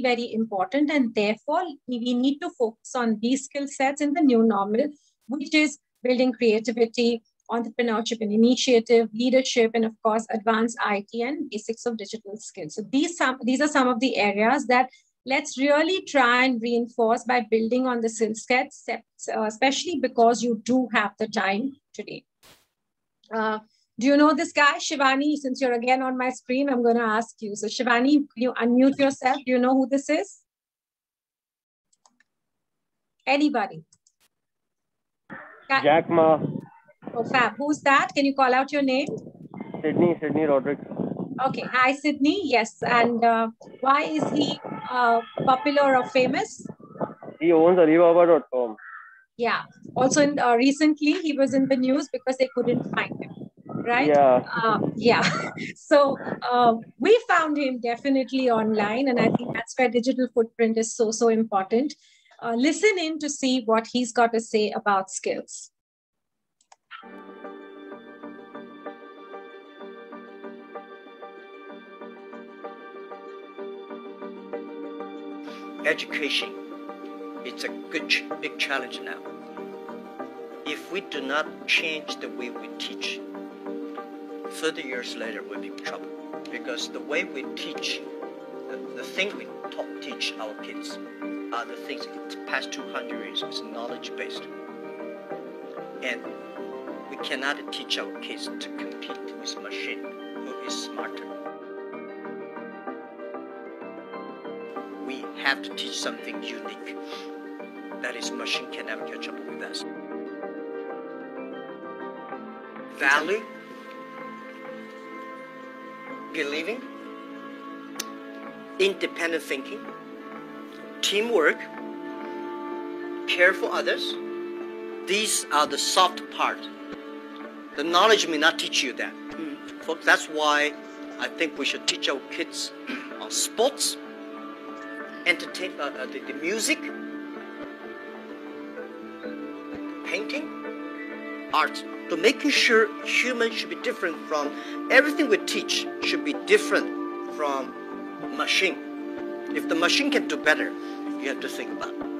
very important. And therefore, we need to focus on these skill sets in the new normal, which is building creativity, entrepreneurship and initiative, leadership, and of course, advanced IT and basics of digital skills. So these, some, these are some of the areas that let's really try and reinforce by building on the skill sets, uh, especially because you do have the time today. Uh, do you know this guy, Shivani? Since you're again on my screen, I'm going to ask you. So Shivani, can you unmute yourself. Do you know who this is? Anybody? Jack Ma. Oh, fab. Who's that? Can you call out your name? Sydney, Sydney Roderick. Okay. Hi, Sydney. Yes. And uh, why is he uh, popular or famous? He owns Alibaba.com. Yeah. Also, in, uh, recently, he was in the news because they couldn't find him. Right? Yeah. Uh, yeah. so uh, we found him definitely online. And I think that's why digital footprint is so, so important. Uh, listen in to see what he's got to say about skills. education it's a good big challenge now if we do not change the way we teach 30 years later we'll be trouble because the way we teach the, the thing we taught, teach our kids are the things past 200 years is knowledge based and we cannot teach our kids to compete with machine who is smarter We have to teach something unique. That is, machine can never catch up with us. Value, believing, independent thinking, teamwork, care for others. These are the soft part. The knowledge may not teach you that. Mm. That's why I think we should teach our kids on sports, entertain uh, uh, the, the music, painting, art. To making sure humans should be different from everything we teach should be different from machine. If the machine can do better, you have to think about it.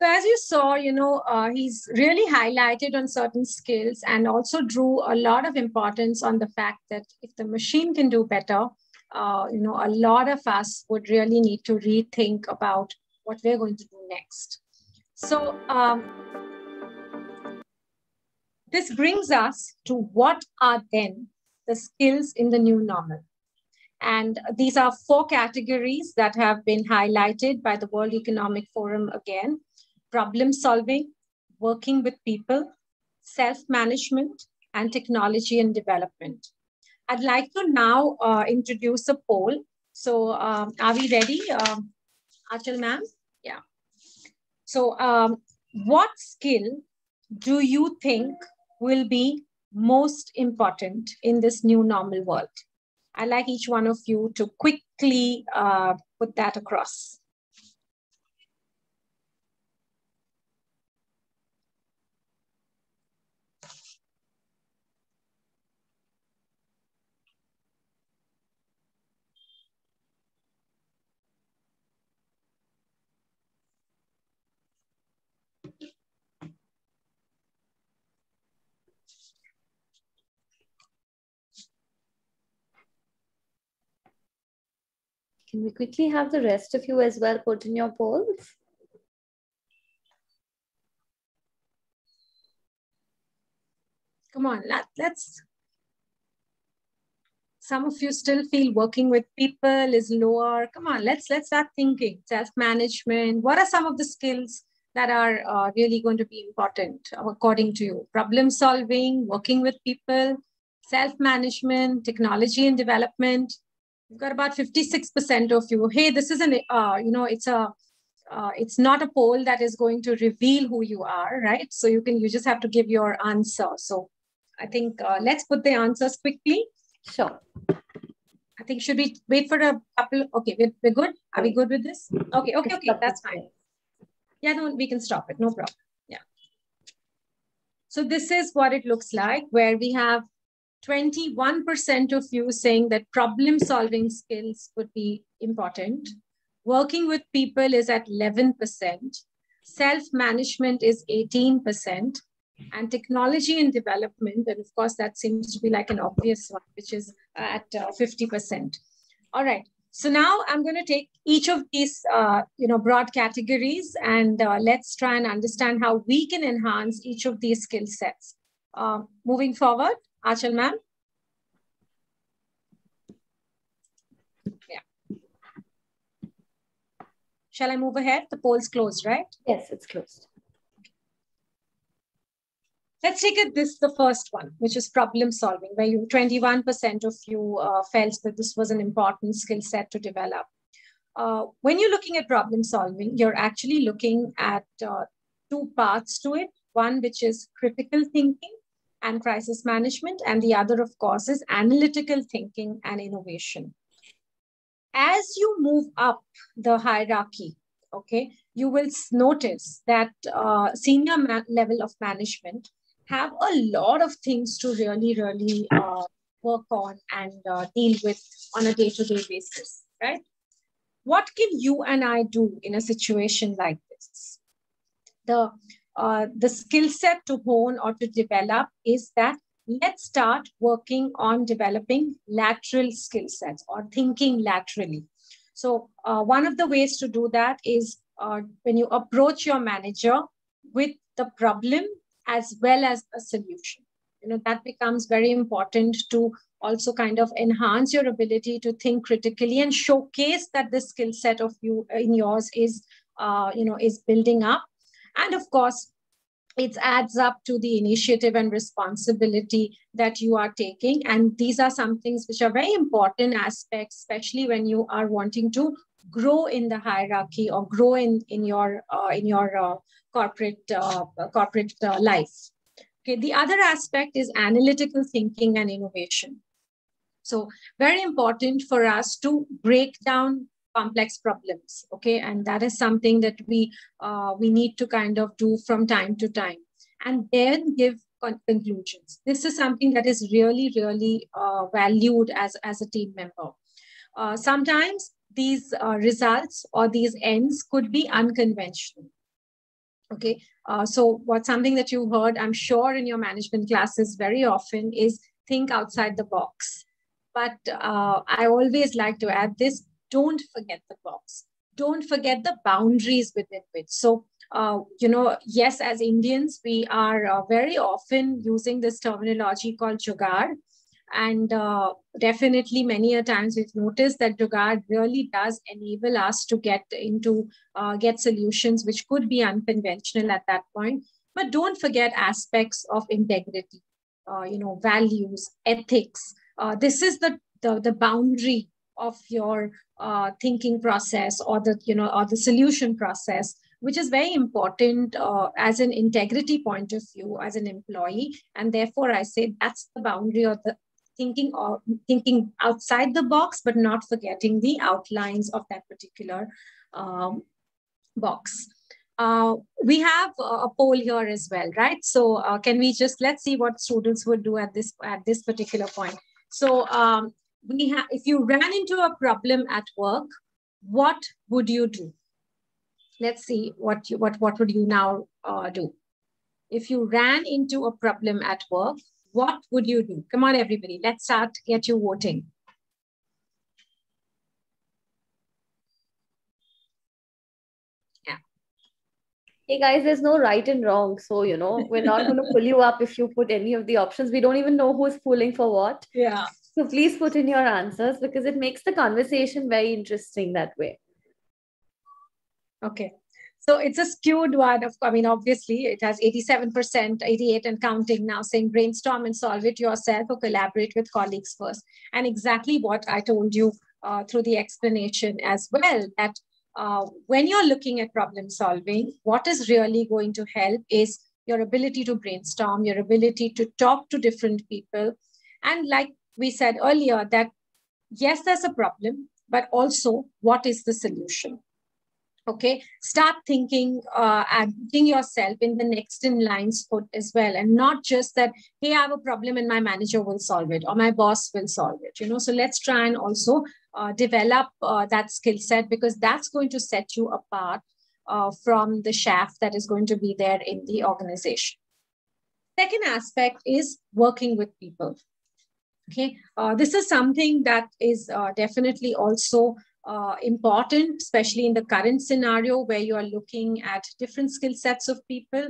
So as you saw, you know, uh, he's really highlighted on certain skills and also drew a lot of importance on the fact that if the machine can do better, uh, you know, a lot of us would really need to rethink about what we're going to do next. So um, this brings us to what are then the skills in the new normal. And these are four categories that have been highlighted by the World Economic Forum again problem solving, working with people, self-management, and technology and development. I'd like to now uh, introduce a poll. So um, are we ready? Um, Achal ma'am? So um, what skill do you think will be most important in this new normal world? I'd like each one of you to quickly uh, put that across. Can we quickly have the rest of you as well put in your polls? Come on, let, let's. Some of you still feel working with people is lower. Come on, let's let's start thinking. Self-management. What are some of the skills that are uh, really going to be important according to you? Problem solving, working with people, self-management, technology and development, You've got about 56% of you. Hey, this is an, uh, you know, it's a, uh, it's not a poll that is going to reveal who you are, right? So you can, you just have to give your answer. So I think uh, let's put the answers quickly. Sure. I think should we wait for a couple? Okay, we're, we're good. Are we good with this? Okay, okay, okay. That's fine. Yeah, no, we can stop it. No problem. Yeah. So this is what it looks like, where we have 21% of you saying that problem solving skills would be important. Working with people is at 11%. Self management is 18%. And technology and development, and of course, that seems to be like an obvious one, which is at uh, 50%. All right. So now I'm going to take each of these, uh, you know, broad categories, and uh, let's try and understand how we can enhance each of these skill sets. Uh, moving forward, Achal ma'am. Yeah. Shall I move ahead? The poll's closed, right? Yes, it's closed. Let's take it this the first one, which is problem solving, where you 21% of you uh, felt that this was an important skill set to develop. Uh, when you're looking at problem solving, you're actually looking at uh, two parts to it. One, which is critical thinking and crisis management, and the other, of course, is analytical thinking and innovation. As you move up the hierarchy, okay, you will notice that uh, senior level of management have a lot of things to really, really uh, work on and uh, deal with on a day-to-day basis, right? What can you and I do in a situation like this? The, uh, the skill set to hone or to develop is that let's start working on developing lateral skill sets or thinking laterally. So uh, one of the ways to do that is uh, when you approach your manager with the problem as well as a solution. You know, that becomes very important to also kind of enhance your ability to think critically and showcase that the skill set of you in yours is, uh, you know, is building up. And of course, it adds up to the initiative and responsibility that you are taking. And these are some things which are very important aspects, especially when you are wanting to grow in the hierarchy or grow in, in your, uh, in your uh, corporate, uh, corporate uh, life. Okay, the other aspect is analytical thinking and innovation. So very important for us to break down complex problems. Okay, and that is something that we uh, we need to kind of do from time to time, and then give conclusions. This is something that is really really uh, valued as as a team member. Uh, sometimes these uh, results or these ends could be unconventional. Okay, uh, so what's something that you heard, I'm sure, in your management classes very often is think outside the box. But uh, I always like to add this don't forget the box. Don't forget the boundaries within which. So, uh, you know, yes, as Indians, we are uh, very often using this terminology called jugaad, and uh, definitely, many a times we've noticed that Jugaad really does enable us to get into uh, get solutions which could be unconventional at that point. But don't forget aspects of integrity, uh, you know, values, ethics. Uh, this is the, the the boundary of your uh, thinking process or the you know or the solution process which is very important uh, as an integrity point of view as an employee and therefore i say that's the boundary of the thinking or thinking outside the box, but not forgetting the outlines of that particular um, box. Uh, we have a poll here as well, right? So uh, can we just, let's see what students would do at this, at this particular point. So um, we have, if you ran into a problem at work, what would you do? Let's see what you, what, what would you now uh, do? If you ran into a problem at work, what would you do? Come on, everybody. Let's start. Get you voting. Yeah. Hey guys, there's no right and wrong. So, you know, we're not going to pull you up if you put any of the options. We don't even know who's pulling for what. Yeah. So please put in your answers because it makes the conversation very interesting that way. Okay. So it's a skewed one. Of, I mean, obviously, it has 87%, 88 and counting now saying brainstorm and solve it yourself or collaborate with colleagues first. And exactly what I told you uh, through the explanation as well, that uh, when you're looking at problem solving, what is really going to help is your ability to brainstorm, your ability to talk to different people. And like we said earlier, that yes, there's a problem, but also what is the solution? okay start thinking uh, and putting yourself in the next in line's foot as well and not just that hey i have a problem and my manager will solve it or my boss will solve it you know? So let's try and also uh, develop uh, that skill set because that's going to set you apart uh, from the shaft that is going to be there in the organization. Second aspect is working with people okay uh, this is something that is uh, definitely also uh, important, especially in the current scenario where you are looking at different skill sets of people.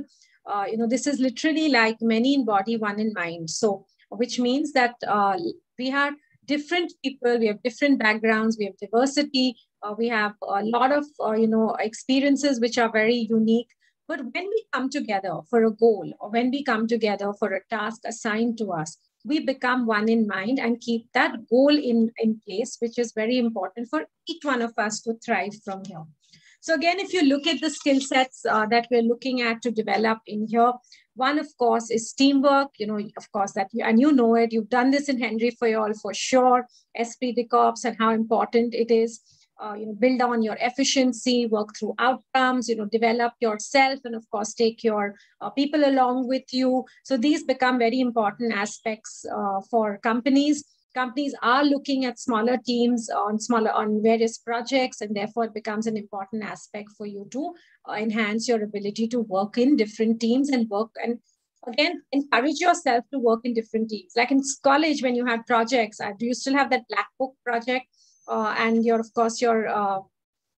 Uh, you know, this is literally like many in body, one in mind. So, which means that uh, we have different people, we have different backgrounds, we have diversity, uh, we have a lot of, you know, experiences which are very unique. But when we come together for a goal or when we come together for a task assigned to us, we become one in mind and keep that goal in, in place, which is very important for each one of us to thrive from here. So again, if you look at the skill sets uh, that we're looking at to develop in here, one of course is teamwork. You know, of course that you and you know it. You've done this in Henry for you all for sure. De corps and how important it is uh, you know, build on your efficiency, work through outcomes, you know, develop yourself, and of course, take your uh, people along with you. So these become very important aspects uh, for companies. Companies are looking at smaller teams on smaller on various projects, and therefore it becomes an important aspect for you to uh, enhance your ability to work in different teams and work and again encourage yourself to work in different teams. Like in college, when you had projects, uh, do you still have that black book project? Uh, and your of course your uh,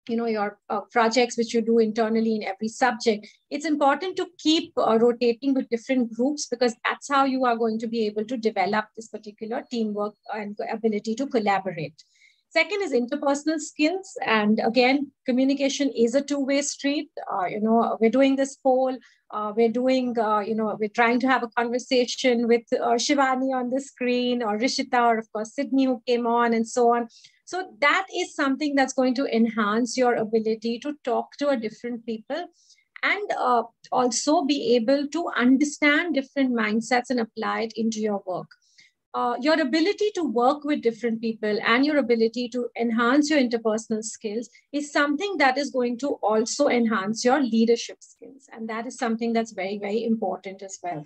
you know your uh, projects which you do internally in every subject. It's important to keep uh, rotating with different groups because that's how you are going to be able to develop this particular teamwork and ability to collaborate. Second is interpersonal skills. And again communication is a two-way street. Uh, you know we're doing this poll. Uh, we're doing, you know, we're trying to have a conversation with Shivani on the screen or Rishita or of course Sydney who came on and so on. So that is something that's going to enhance your ability to talk to a different people and uh, also be able to understand different mindsets and apply it into your work. Uh, your ability to work with different people and your ability to enhance your interpersonal skills is something that is going to also enhance your leadership skills. And that is something that's very, very important as well.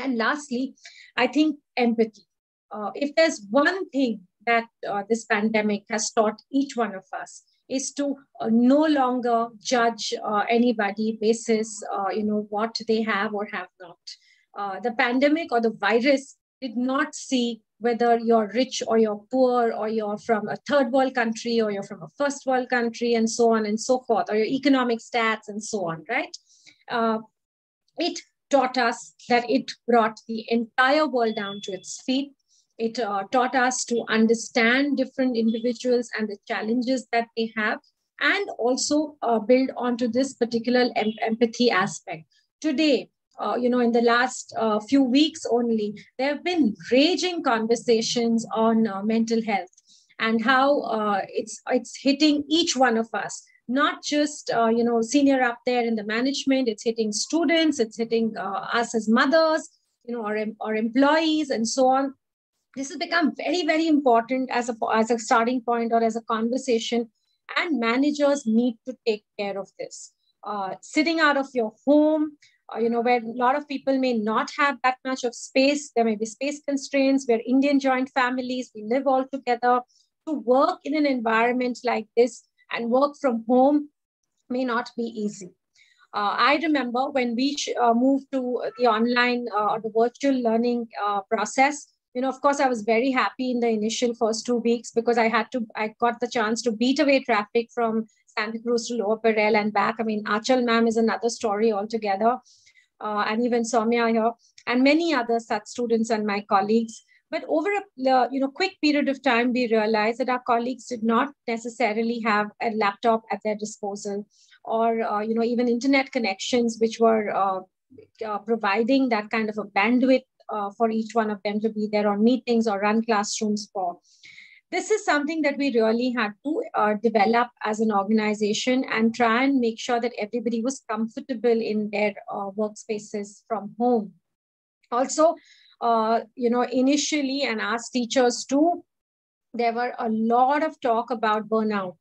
And lastly, I think empathy. Uh, if there's one thing that uh, this pandemic has taught each one of us is to uh, no longer judge uh, anybody basis uh, you know what they have or have not. Uh, the pandemic or the virus did not see whether you're rich or you're poor or you're from a third world country or you're from a first world country and so on and so forth or your economic stats and so on right? Uh, it taught us that it brought the entire world down to its feet it uh, taught us to understand different individuals and the challenges that they have, and also uh, build onto this particular em empathy aspect. Today, uh, you know, in the last uh, few weeks only, there have been raging conversations on uh, mental health and how uh, it's it's hitting each one of us not just uh, you know senior up there in the management it's hitting students it's hitting uh, us as mothers you know or, or employees and so on this has become very very important as a as a starting point or as a conversation and managers need to take care of this. Uh, sitting out of your home uh, you know where a lot of people may not have that much of space there may be space constraints we're indian joint families we live all together. To work in an environment like this and work from home may not be easy. Uh, I remember when we uh, moved to the online uh, or the virtual learning uh, process, you know, of course, I was very happy in the initial first two weeks because I had to, I got the chance to beat away traffic from Santa Cruz to Lower Parel and back. I mean, Achal ma'am is another story altogether. Uh, and even Soumya here, and many other such students and my colleagues. But over a you know quick period of time, we realized that our colleagues did not necessarily have a laptop at their disposal, or uh, you know even internet connections which were uh, uh, providing that kind of a bandwidth uh, for each one of them to be there on meetings or run classrooms for. This is something that we really had to uh, develop as an organization and try and make sure that everybody was comfortable in their uh, workspaces from home. Also, uh, you know, initially, and as teachers too, there were a lot of talk about burnout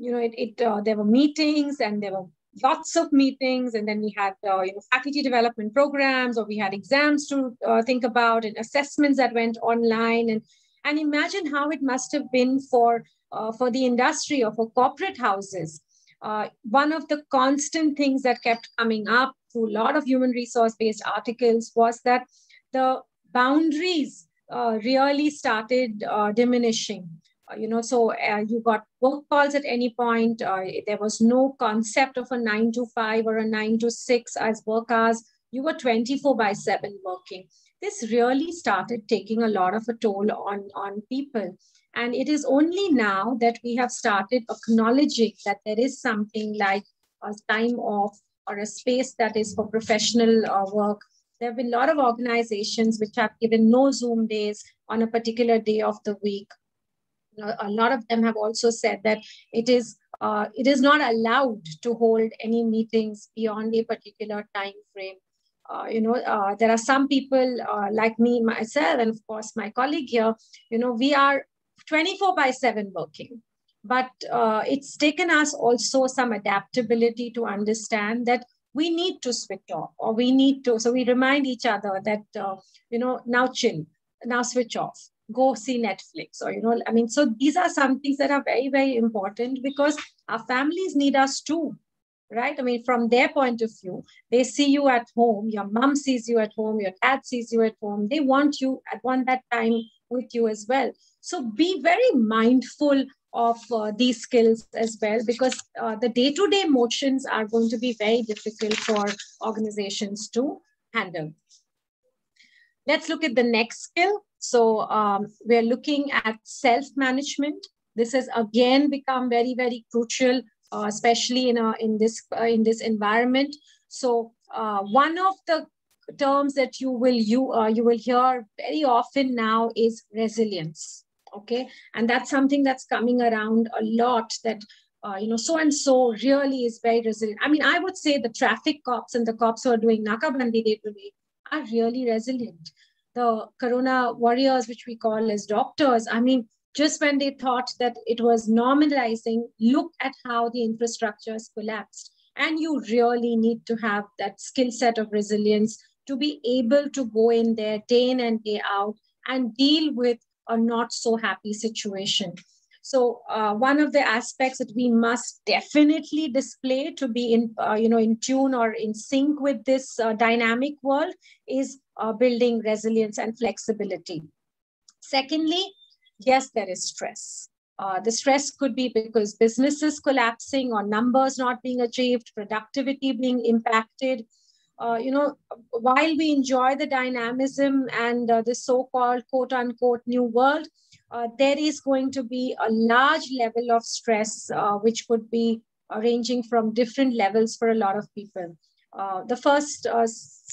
you know, it, it uh, there were meetings and there were lots of meetings and then we had uh, you know faculty development programs or we had exams to uh, think about and assessments that went online. And and imagine how it must have been for uh, for the industry or for corporate houses. Uh, one of the constant things that kept coming up through a lot of human resource based articles was that the boundaries uh, really started uh, diminishing you know so uh, you got work calls at any point uh, there was no concept of a 9 to 5 or a 9 to 6 as work you were 24 by 7 working this really started taking a lot of a toll on on people and it is only now that we have started acknowledging that there is something like a time off or a space that is for professional uh, work. There have been a lot of organizations which have given no Zoom days on a particular day of the week. A lot of them have also said that it is uh, it is not allowed to hold any meetings beyond a particular time frame. Uh, you know, uh, there are some people uh, like me, myself, and of course my colleague here. You know, we are 24 by 7 working. But uh, it's taken us also some adaptability to understand that we need to switch off or we need to. So we remind each other that, uh, you know, now chill, now switch off, go see Netflix or, you know, I mean, so these are some things that are very, very important because our families need us too right? I mean, from their point of view, they see you at home, your mom sees you at home, your dad sees you at home. They want you at one that time with you as well. So be very mindful of uh, these skills as well because uh, the day-to-day motions are going to be very difficult for organizations to handle. Let's look at the next skill. So um, we're looking at self-management. This has again become very, very crucial, uh, especially in, a, in, this, uh, in this environment. So uh, one of the terms that you will you uh, you will hear very often now is resilience okay and that's something that's coming around a lot that uh, you know so and so really is very resilient i mean i would say the traffic cops and the cops who are doing nakabandi day to day are really resilient the corona warriors which we call as doctors i mean just when they thought that it was normalizing look at how the infrastructure has collapsed and you really need to have that skill set of resilience to be able to go in there day in and day out and deal with a not so happy situation. So uh, one of the aspects that we must definitely display to be in, uh, you know, in tune or in sync with this uh, dynamic world is uh, building resilience and flexibility. Secondly, yes, there is stress. Uh, the stress could be because businesses collapsing or numbers not being achieved, productivity being impacted, uh, you know, while we enjoy the dynamism and uh, the so-called quote unquote new world, uh, there is going to be a large level of stress, uh, which could be uh, ranging from different levels for a lot of people. the first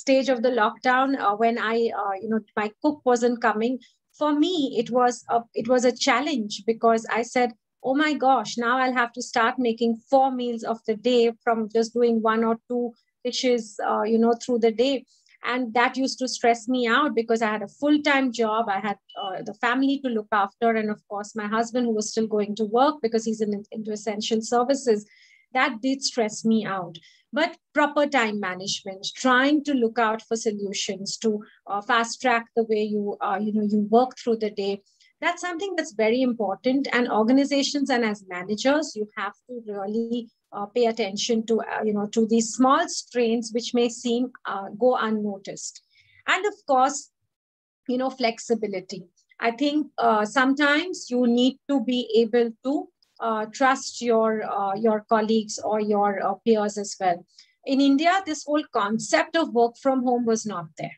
stage of the lockdown, when I, you know, my cook wasn't coming, for me, it was a, it was a challenge because I said, oh my gosh, now I'll have to start making four meals of the day from just doing one or two dishes, uh, you know, through the day. And that used to stress me out because I had a full time job. I had uh, the family to look after. And of course, my husband, who was still going to work because he's in, into essential services, that did stress me out. But proper time management, trying to look out for solutions to uh, fast track the way you, uh, you know, you work through the day that's something that's very important and organizations and as managers you have to really uh, pay attention to uh, you know to these small strains which may seem uh, go unnoticed. And of course you know flexibility. I think uh, sometimes you need to be able to uh, trust your uh, your colleagues or your peers as well. In india this whole concept of work from home was not there.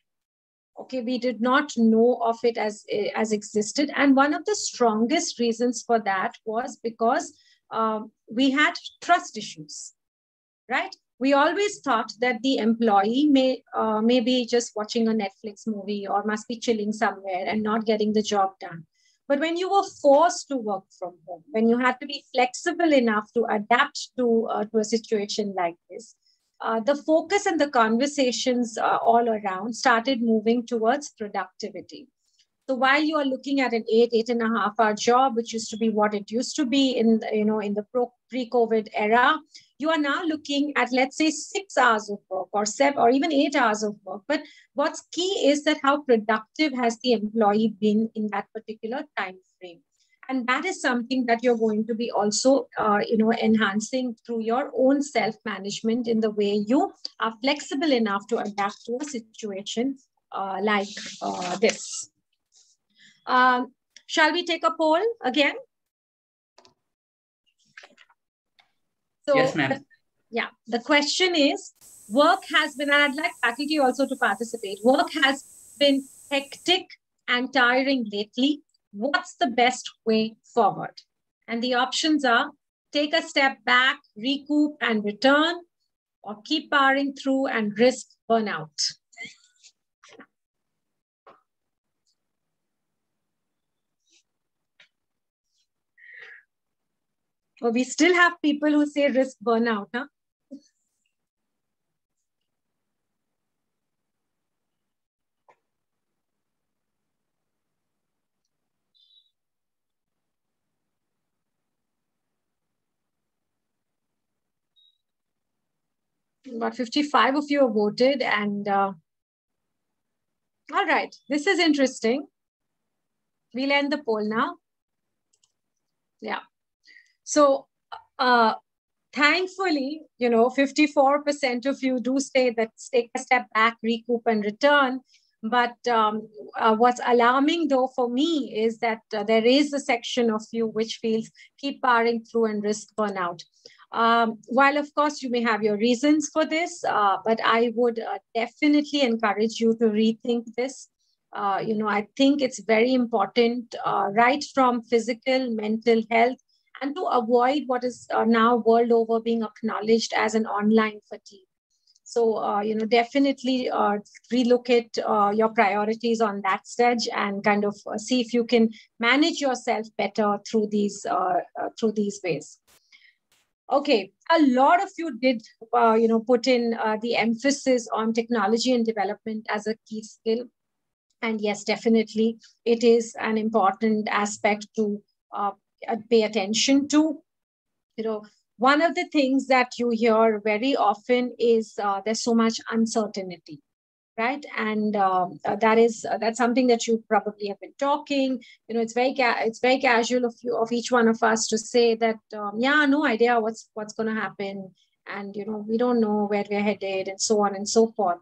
Okay we did not know of it as as existed. And one of the strongest reasons for that was because um, we had trust issues, right? We always thought that the employee may uh, may be just watching a Netflix movie or must be chilling somewhere and not getting the job done. But when you were forced to work from home, when you had to be flexible enough to adapt to, uh, to a situation like this, uh, the focus and the conversations uh, all around started moving towards productivity. So while you are looking at an eight, eight and a half hour job, which used to be what it used to be in, you know, in the pre-COVID era, you are now looking at, let's say, six hours of work or seven or even eight hours of work. But what's key is that how productive has the employee been in that particular time frame and that is something that you're going to be also uh, you know enhancing through your own self management in the way you are flexible enough to adapt to a situation uh, like uh, this um, shall we take a poll again so yes ma'am yeah the question is work has been and i'd like faculty also to participate work has been hectic and tiring lately what's the best way forward? And the options are take a step back, recoup and return, or keep powering through and risk burnout. Well, we still have people who say risk burnout, huh? about 55 of you have voted and uh, all right this is interesting. We'll end the poll now. Yeah so uh, thankfully you know 54% of you do say that take a step back recoup and return but um, uh, what's alarming though for me is that uh, there is a section of you which feels keep powering through and risk burnout um, while, of course, you may have your reasons for this, uh, but I would uh, definitely encourage you to rethink this. Uh, you know, I think it's very important, uh, right from physical, mental health, and to avoid what is uh, now world over being acknowledged as an online fatigue. So, uh, you know, definitely relook relocate your priorities on that stage and kind of see if you can manage yourself better through these through these ways. Okay, a lot of you did, uh, you know, put in uh, the emphasis on technology and development as a key skill. And yes, definitely, it is an important aspect to uh, pay attention to. You know, one of the things that you hear very often is uh, there's so much uncertainty right? And um, uh, that is uh, that's something that you probably have been talking. You know it's very ca- it's very casual of you of each one of us to say that um, yeah no idea what's what's going to happen. And you know we don't know where we're headed and so on and so forth.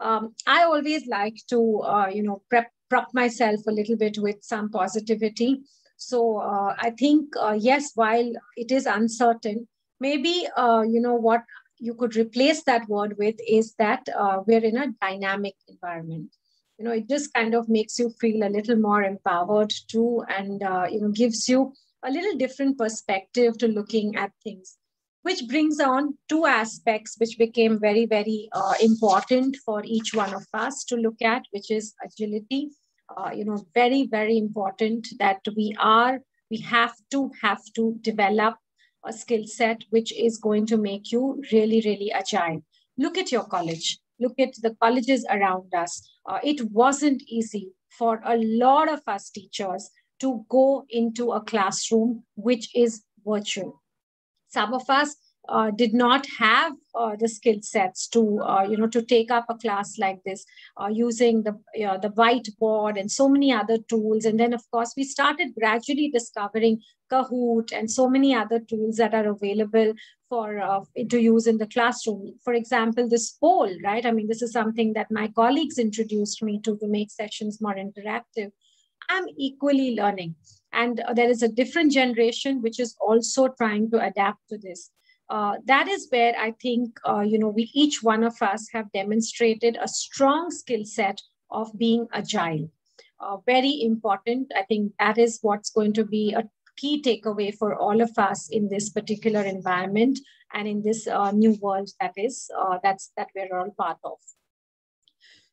Um, i always like to uh, you know prep prop myself a little bit with some positivity so uh, i think uh, yes while it is uncertain maybe uh, you know what you could replace that word with is that uh, we're in a dynamic environment. You know it just kind of makes you feel a little more empowered too and uh, you know gives you a little different perspective to looking at things which brings on two aspects which became very very uh, important for each one of us to look at which is agility uh, you know very very important that we are we have to have to develop a skill set which is going to make you really, really agile. Look at your college. Look at the colleges around us. Uh, it wasn't easy for a lot of us teachers to go into a classroom which is virtual. Some of us uh, did not have uh, the skill sets to uh, you know to take up a class like this uh, using the the whiteboard and so many other tools. And then of course we started gradually discovering kahoot and so many other tools that are available for uh, to use in the classroom. For example this poll right? I mean this is something that my colleagues introduced me to to make sessions more interactive. I'm equally learning. And there is a different generation which is also trying to adapt to this uh, that is where I think, uh, you know, we each one of us have demonstrated a strong skill set of being agile. Uh, very important. I think that is what's going to be a key takeaway for all of us in this particular environment and in this uh, new world that is uh, that's that we're all part of.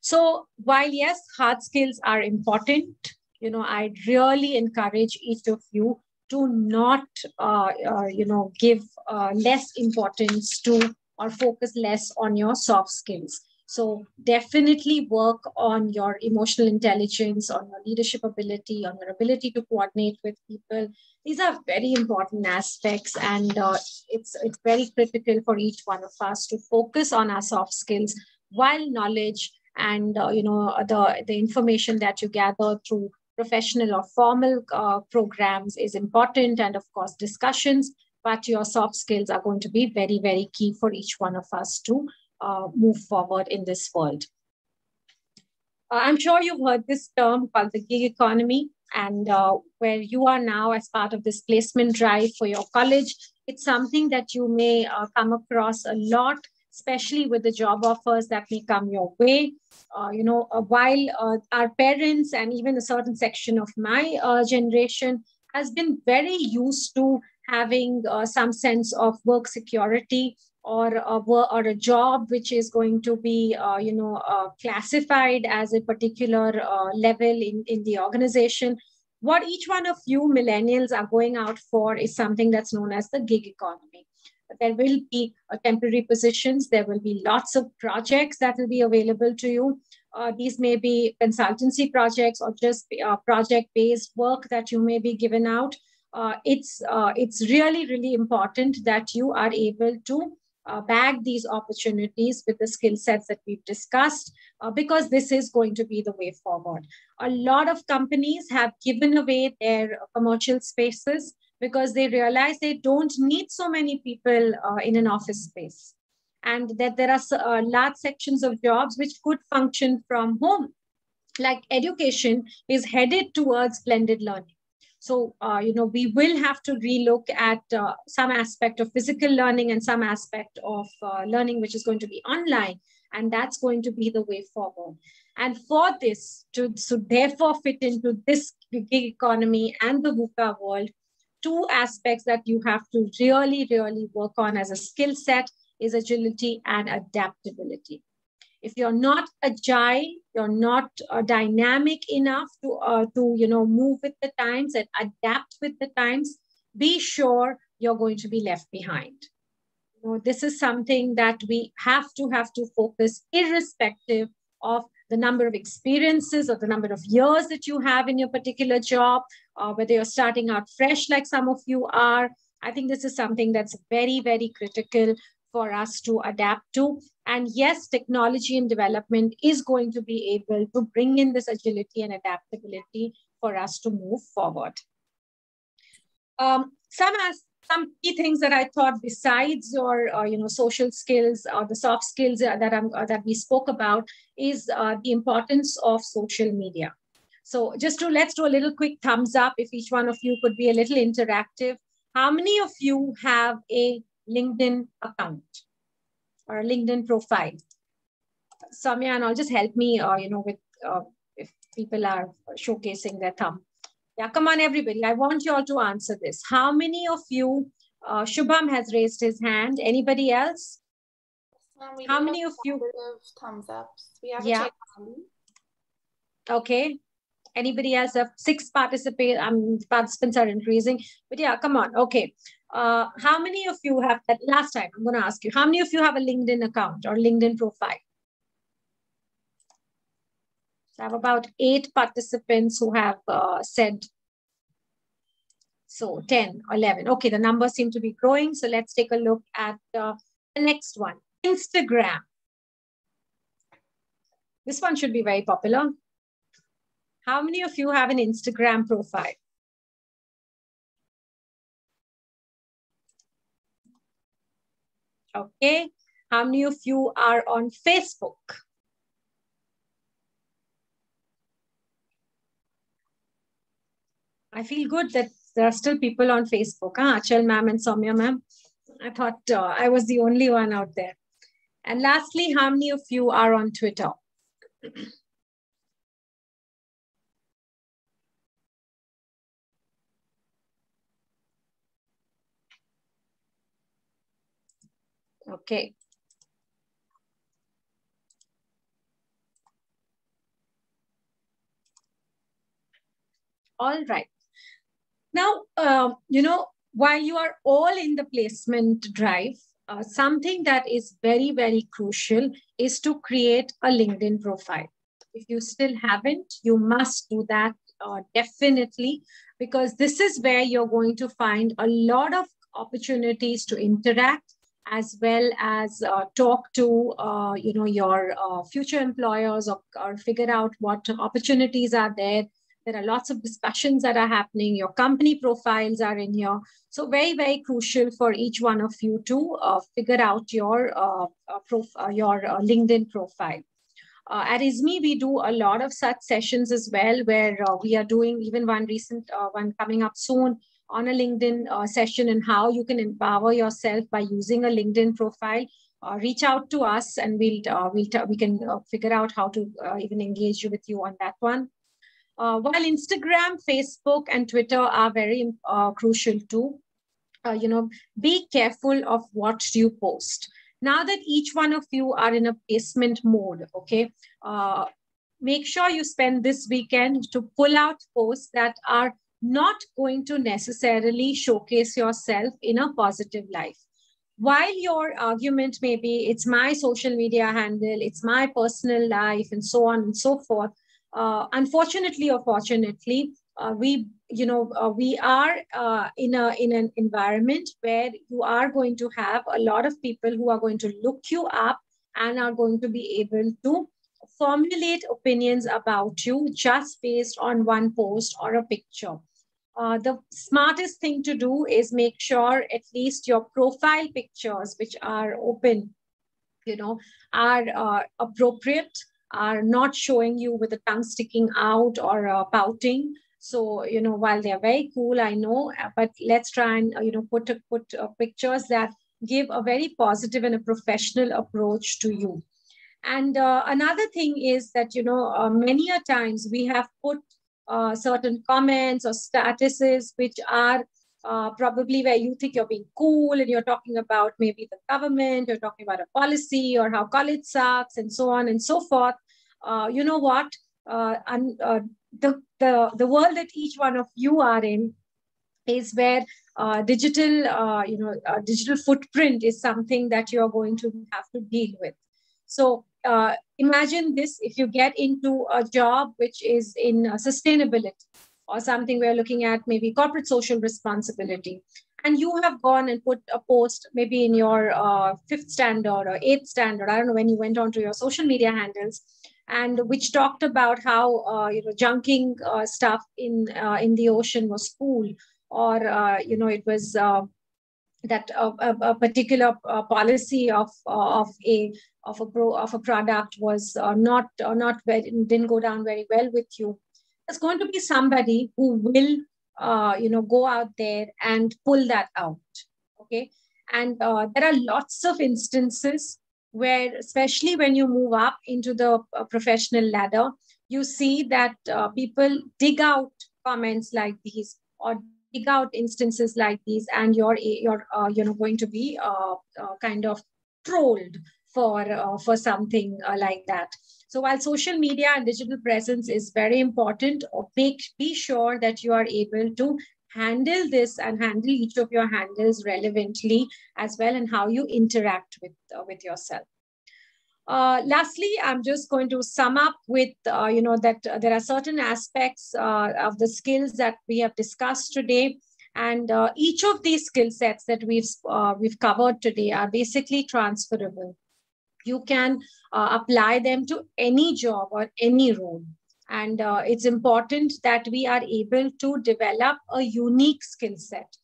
So while yes, hard skills are important, you know, I really encourage each of you to not, uh, uh, you know, give uh, less importance to or focus less on your soft skills. So definitely work on your emotional intelligence, on your leadership ability, on your ability to coordinate with people. These are very important aspects, and uh, it's it's very critical for each one of us to focus on our soft skills while knowledge and uh, you know the the information that you gather through professional or formal uh, programs is important, and of course discussions. But your soft skills are going to be very very key for each one of us to uh, move forward in this world. Uh, I'm sure you've heard this term called the gig economy, and uh, where you are now as part of this placement drive for your college, it's something that you may uh, come across a lot, especially with the job offers that may come your way. Uh, you know, uh, while our parents and even a certain section of my generation has been very used to having some sense of work security or a, or a job which is going to be uh, you know uh, classified as a particular uh, level in, in the organization what each one of you millennials are going out for is something that's known as the gig economy there will be uh, temporary positions. There will be lots of projects that will be available to you. Uh, these may be consultancy projects or just uh, project based work that you may be given out. It's it's really really important that you are able to uh, bag these opportunities with the skill sets that we've discussed uh, because this is going to be the way forward. A lot of companies have given away their commercial spaces because they realize they don't need so many people uh, in an office space and that there are uh, large sections of jobs which could function from home like education is headed towards blended learning so, uh, you know, we will have to relook at uh, some aspect of physical learning and some aspect of uh, learning, which is going to be online. And that's going to be the way forward. And for this to so therefore fit into this gig economy and the VUCA world, two aspects that you have to really, really work on as a skill set is agility and adaptability. If you're not agile you're not uh, dynamic enough to uh, to you know move with the times and adapt with the times be sure you're going to be left behind. You know, this is something that we have to have to focus irrespective of the number of experiences or the number of years that you have in your particular job or whether you're starting out fresh like some of you are i think this is something that's very very critical for us to adapt to. And yes, technology and development is going to be able to bring in this agility and adaptability for us to move forward. Um, some some key things that I thought besides your uh, you know social skills or the soft skills that I'm, uh, that we spoke about is uh, the importance of social media. So just to let's do a little quick thumbs up if each one of you could be a little interactive. How many of you have a LinkedIn account or LinkedIn profile. Soumya and I'll just help me, uh, you know, with uh, if people are showcasing their thumb. Yeah, come on, everybody. I want you all to answer this. How many of you, uh, Shubham has raised his hand. Anybody else? How many of you? Thumbs ups. We have yeah. Okay. Anybody else have six participate? Um, participants are increasing, but yeah, come on. Okay. Uh, how many of you have that last time? I'm going to ask you, how many of you have a LinkedIn account or LinkedIn profile? I have about eight participants who have uh, said so 10, 11. Okay, the numbers seem to be growing. So let's take a look at uh, the next one, Instagram. This one should be very popular. How many of you have an Instagram profile? Okay. How many of you are on Facebook? I feel good that there are still people on Facebook. Huh? Achal ma'am and Soumya ma'am. I thought uh, I was the only one out there. And lastly, how many of you are on Twitter? Okay. All right. Now, uh, you know, while you are all in the placement drive, uh, something that is very, very crucial is to create a LinkedIn profile. If you still haven't, you must do that uh, definitely, because this is where you're going to find a lot of opportunities to interact as well as uh, talk to uh, you know your uh, future employers or, or figure out what opportunities are there there are lots of discussions that are happening. Your company profiles are in here. So very very crucial for each one of you to uh, figure out your uh, uh, prof- your linkedin profile. At ISME, we do a lot of such sessions as well, where we are doing even one recent one coming up soon, on a LinkedIn uh, session and how you can empower yourself by using a LinkedIn profile, uh, reach out to us and we'll, uh, we'll we can uh, figure out how to uh, even engage you with you on that one. Uh, while Instagram, Facebook, and Twitter are very uh, crucial too, uh, you know, be careful of what you post. Now that each one of you are in a placement mode, okay, uh, make sure you spend this weekend to pull out posts that are not going to necessarily showcase yourself in a positive life. While your argument may be, it's my social media handle, it's my personal life, and so on and so forth. Uh, unfortunately or fortunately, uh, we, you know, uh, we are uh, in a in an environment where you are going to have a lot of people who are going to look you up and are going to be able to formulate opinions about you just based on one post or a picture. Uh, the smartest thing to do is make sure at least your profile pictures, which are open, you know, are uh, appropriate, are not showing you with the tongue sticking out or uh, pouting. So, you know, while they're very cool, I know, uh, but let's try and, uh, you know, put, a, put pictures that give a very positive and a professional approach to you. And another thing is that, you know, many a times we have put uh, certain comments or statuses which are uh, probably where you think you're being cool and you're talking about maybe the government, you're talking about a policy or how college sucks and so on and so forth. Uh, you know what? Uh, and uh, the, the, the world that each one of you are in is where uh, digital, you know, digital footprint is something that you're going to have to deal with. So imagine this if you get into a job which is in sustainability or something we're looking at maybe corporate social responsibility. And you have gone and put a post maybe in your uh, fifth standard or eighth standard i don't know when you went on to your social media handles and which talked about how uh, you know junking uh, stuff in uh, in the ocean was cool or you know it was that a, a, particular uh, policy of uh, of a of a pro of a product was uh, not uh, not very, didn't go down very well with you there's going to be somebody who will uh, you know go out there and pull that out okay? And uh, there are lots of instances where especially when you move up into the professional ladder you see that people dig out comments like these or dig out instances like these and you're you're uh, you know going to be uh, uh, kind of trolled for uh, for something uh, like that so while social media and digital presence is very important make be sure that you are able to handle this and handle each of your handles relevantly as well and how you interact with uh, with yourself uh, lastly, I'm just going to sum up with, uh, you know, that uh, there are certain aspects uh, of the skills that we have discussed today. And uh, each of these skill sets that we've, we've covered today are basically transferable. You can apply them to any job or any role. And it's important that we are able to develop a unique skill set.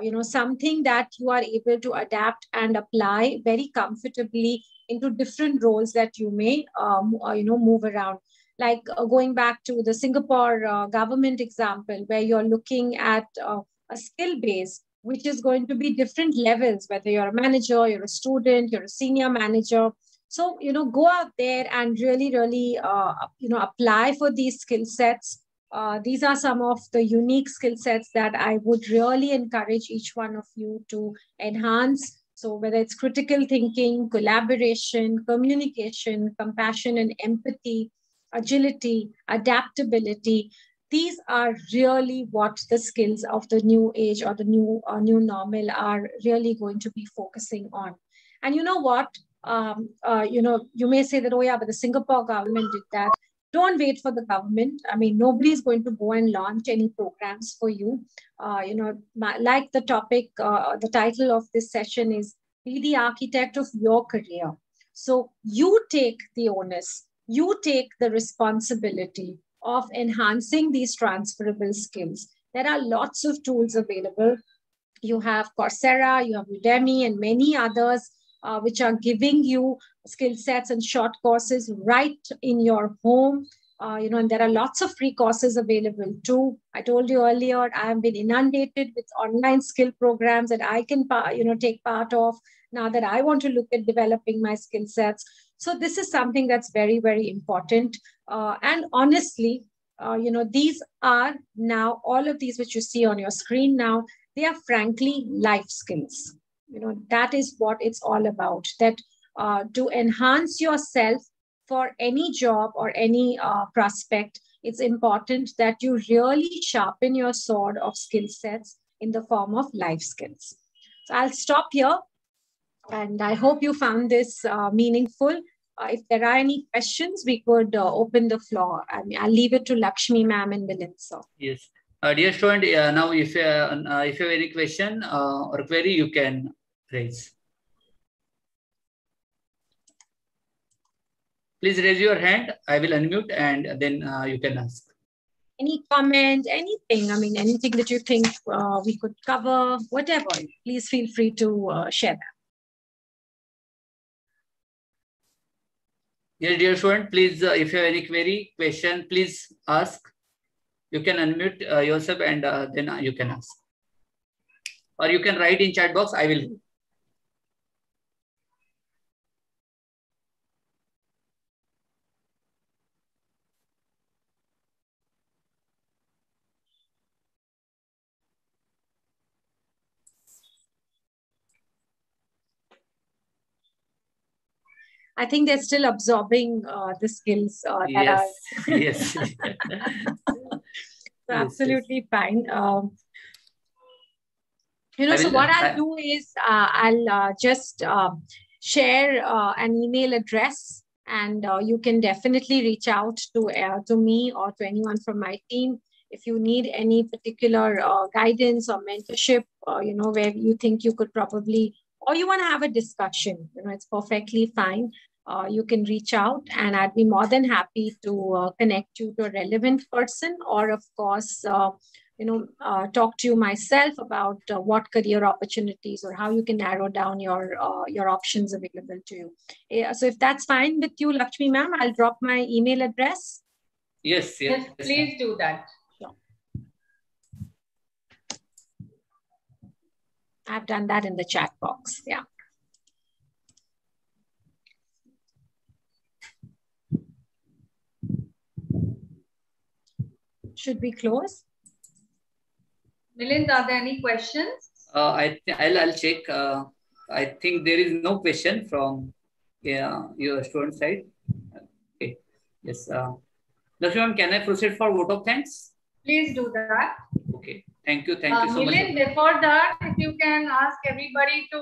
You know something that you are able to adapt and apply very comfortably into different roles that you may um, uh, you know move around. Like uh, going back to the singapore uh, government example where you're looking at uh, a skill base which is going to be different levels whether you're a manager you're a student you're a senior manager so you know go out there and really really uh, you know apply for these skill sets uh, these are some of the unique skill sets that I would really encourage each one of you to enhance so whether it's critical thinking, collaboration, communication, compassion and empathy, agility, adaptability, these are really what the skills of the new age or the new uh, new normal are really going to be focusing on. And you know what? Um, uh, you know, you may say that, oh yeah, but the Singapore government did that. Don't wait for the government. I mean, nobody is going to go and launch any programs for you. Uh, you know, like the topic, uh, the title of this session is "Be the Architect of Your Career." So you take the onus, you take the responsibility of enhancing these transferable skills. There are lots of tools available. You have Coursera, you have Udemy, and many others uh, which are giving you skill sets and short courses right in your home. Uh, you know, and there are lots of free courses available too. I told you earlier, I have been inundated with online skill programs that I can, you know, take part of now that I want to look at developing my skill sets. So this is something that's very, very important. Uh, and honestly, uh, you know, these are now all of these which you see on your screen now, they are frankly life skills. You know, that is what it's all about. That uh, to enhance yourself for any job or any uh, prospect, it's important that you really sharpen your sword of skill sets in the form of life skills. So I'll stop here. And I hope you found this uh, meaningful. Uh, if there are any questions, we could uh, open the floor. I mean, I'll leave it to Lakshmi ma'am and Milind sir. Yes. Uh, dear student, uh, now if, uh, if you have any question or query, you can raise. Please raise your hand. I will unmute and then you can ask any comment, anything. I mean, anything that you think uh, we could cover, whatever. Please feel free to uh, share that. Yes, dear student, please, uh, if you have any query, question, please ask. You can unmute uh, yourself and uh, then uh, you can ask. Or you can write in chat box, I will. I think they're still absorbing uh, the skills uh, that yes. are. yes. so absolutely yes. fine. Um, you know, so what I'll do is uh, I'll uh, just um, share uh, an email address, and uh, you can definitely reach out to to me or to anyone from my team if you need any particular guidance or mentorship. you know, where you think you could probably or you want to have a discussion, you know, it's perfectly fine uh, you can reach out and I'd be more than happy to uh, connect you to a relevant person or of course, uh, you know, uh, talk to you myself about uh, what career opportunities or how you can narrow down your uh, your options available to you. Yeah, so if that's fine with you, Lakshmi ma'am, I'll drop my email address. Yes, yes. yes please do that. Sure. I've done that in the chat box. Yeah. Should we close? Milind, are there any questions? Uh, I I'll, I'll check. Uh, I think there is no question from yeah, your student side. Okay. Yes. Uh, Lakshman, can I proceed for vote of thanks? Please do that. Okay. Thank you. Thank uh, you so Milind, much. before that, if you can ask everybody to,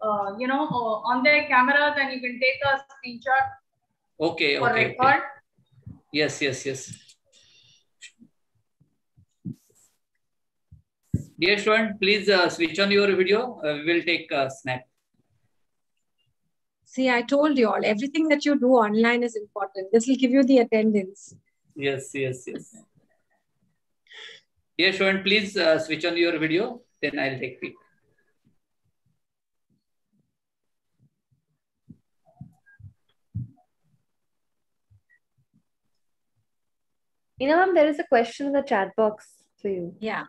uh, you know, uh, on their cameras and you can take a screenshot. Okay. For okay. record. Okay. Yes. Yes. Yes. Dear student, please uh, switch on your video. Uh, we will take a snap. See, I told you all, everything that you do online is important. This will give you the attendance. Yes, yes, yes. Dear student, please uh, switch on your video. Then I'll take pic. You know, ma'am, there is a question in the chat box for you. Yeah.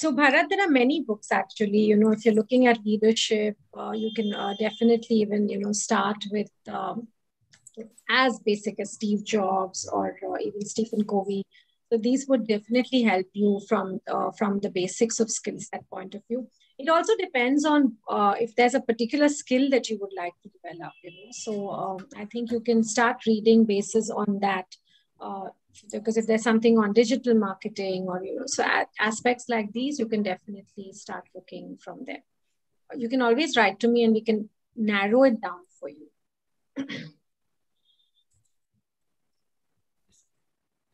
So Bharat, there are many books actually. You know, if you're looking at leadership, uh, you can uh, definitely even you know start with um, as basic as Steve Jobs or uh, even Stephen Covey. So these would definitely help you from uh, from the basics of skill set point of view. It also depends on uh, if there's a particular skill that you would like to develop. You know, so um, I think you can start reading bases on that. Because if there's something on digital marketing or you know, so aspects like these, you can definitely start looking from there. You can always write to me, and we can narrow it down for you.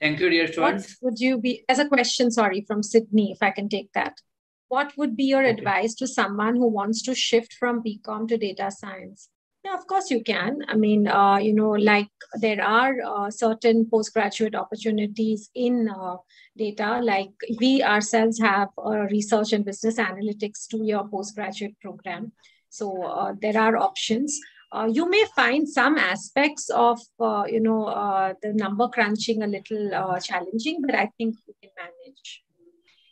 Thank you, dear students. What would you be, as a question, sorry, from Sydney, if I can take that. What would be your okay. advice to someone who wants to shift from BCom to data science? Yeah, of course you can. I mean, uh, you know, like there are uh, certain postgraduate opportunities in uh, data. Like we ourselves have a research and business analytics two-year postgraduate program. So uh, there are options uh, you may find some aspects of uh, you know the number crunching a little challenging but i think we can manage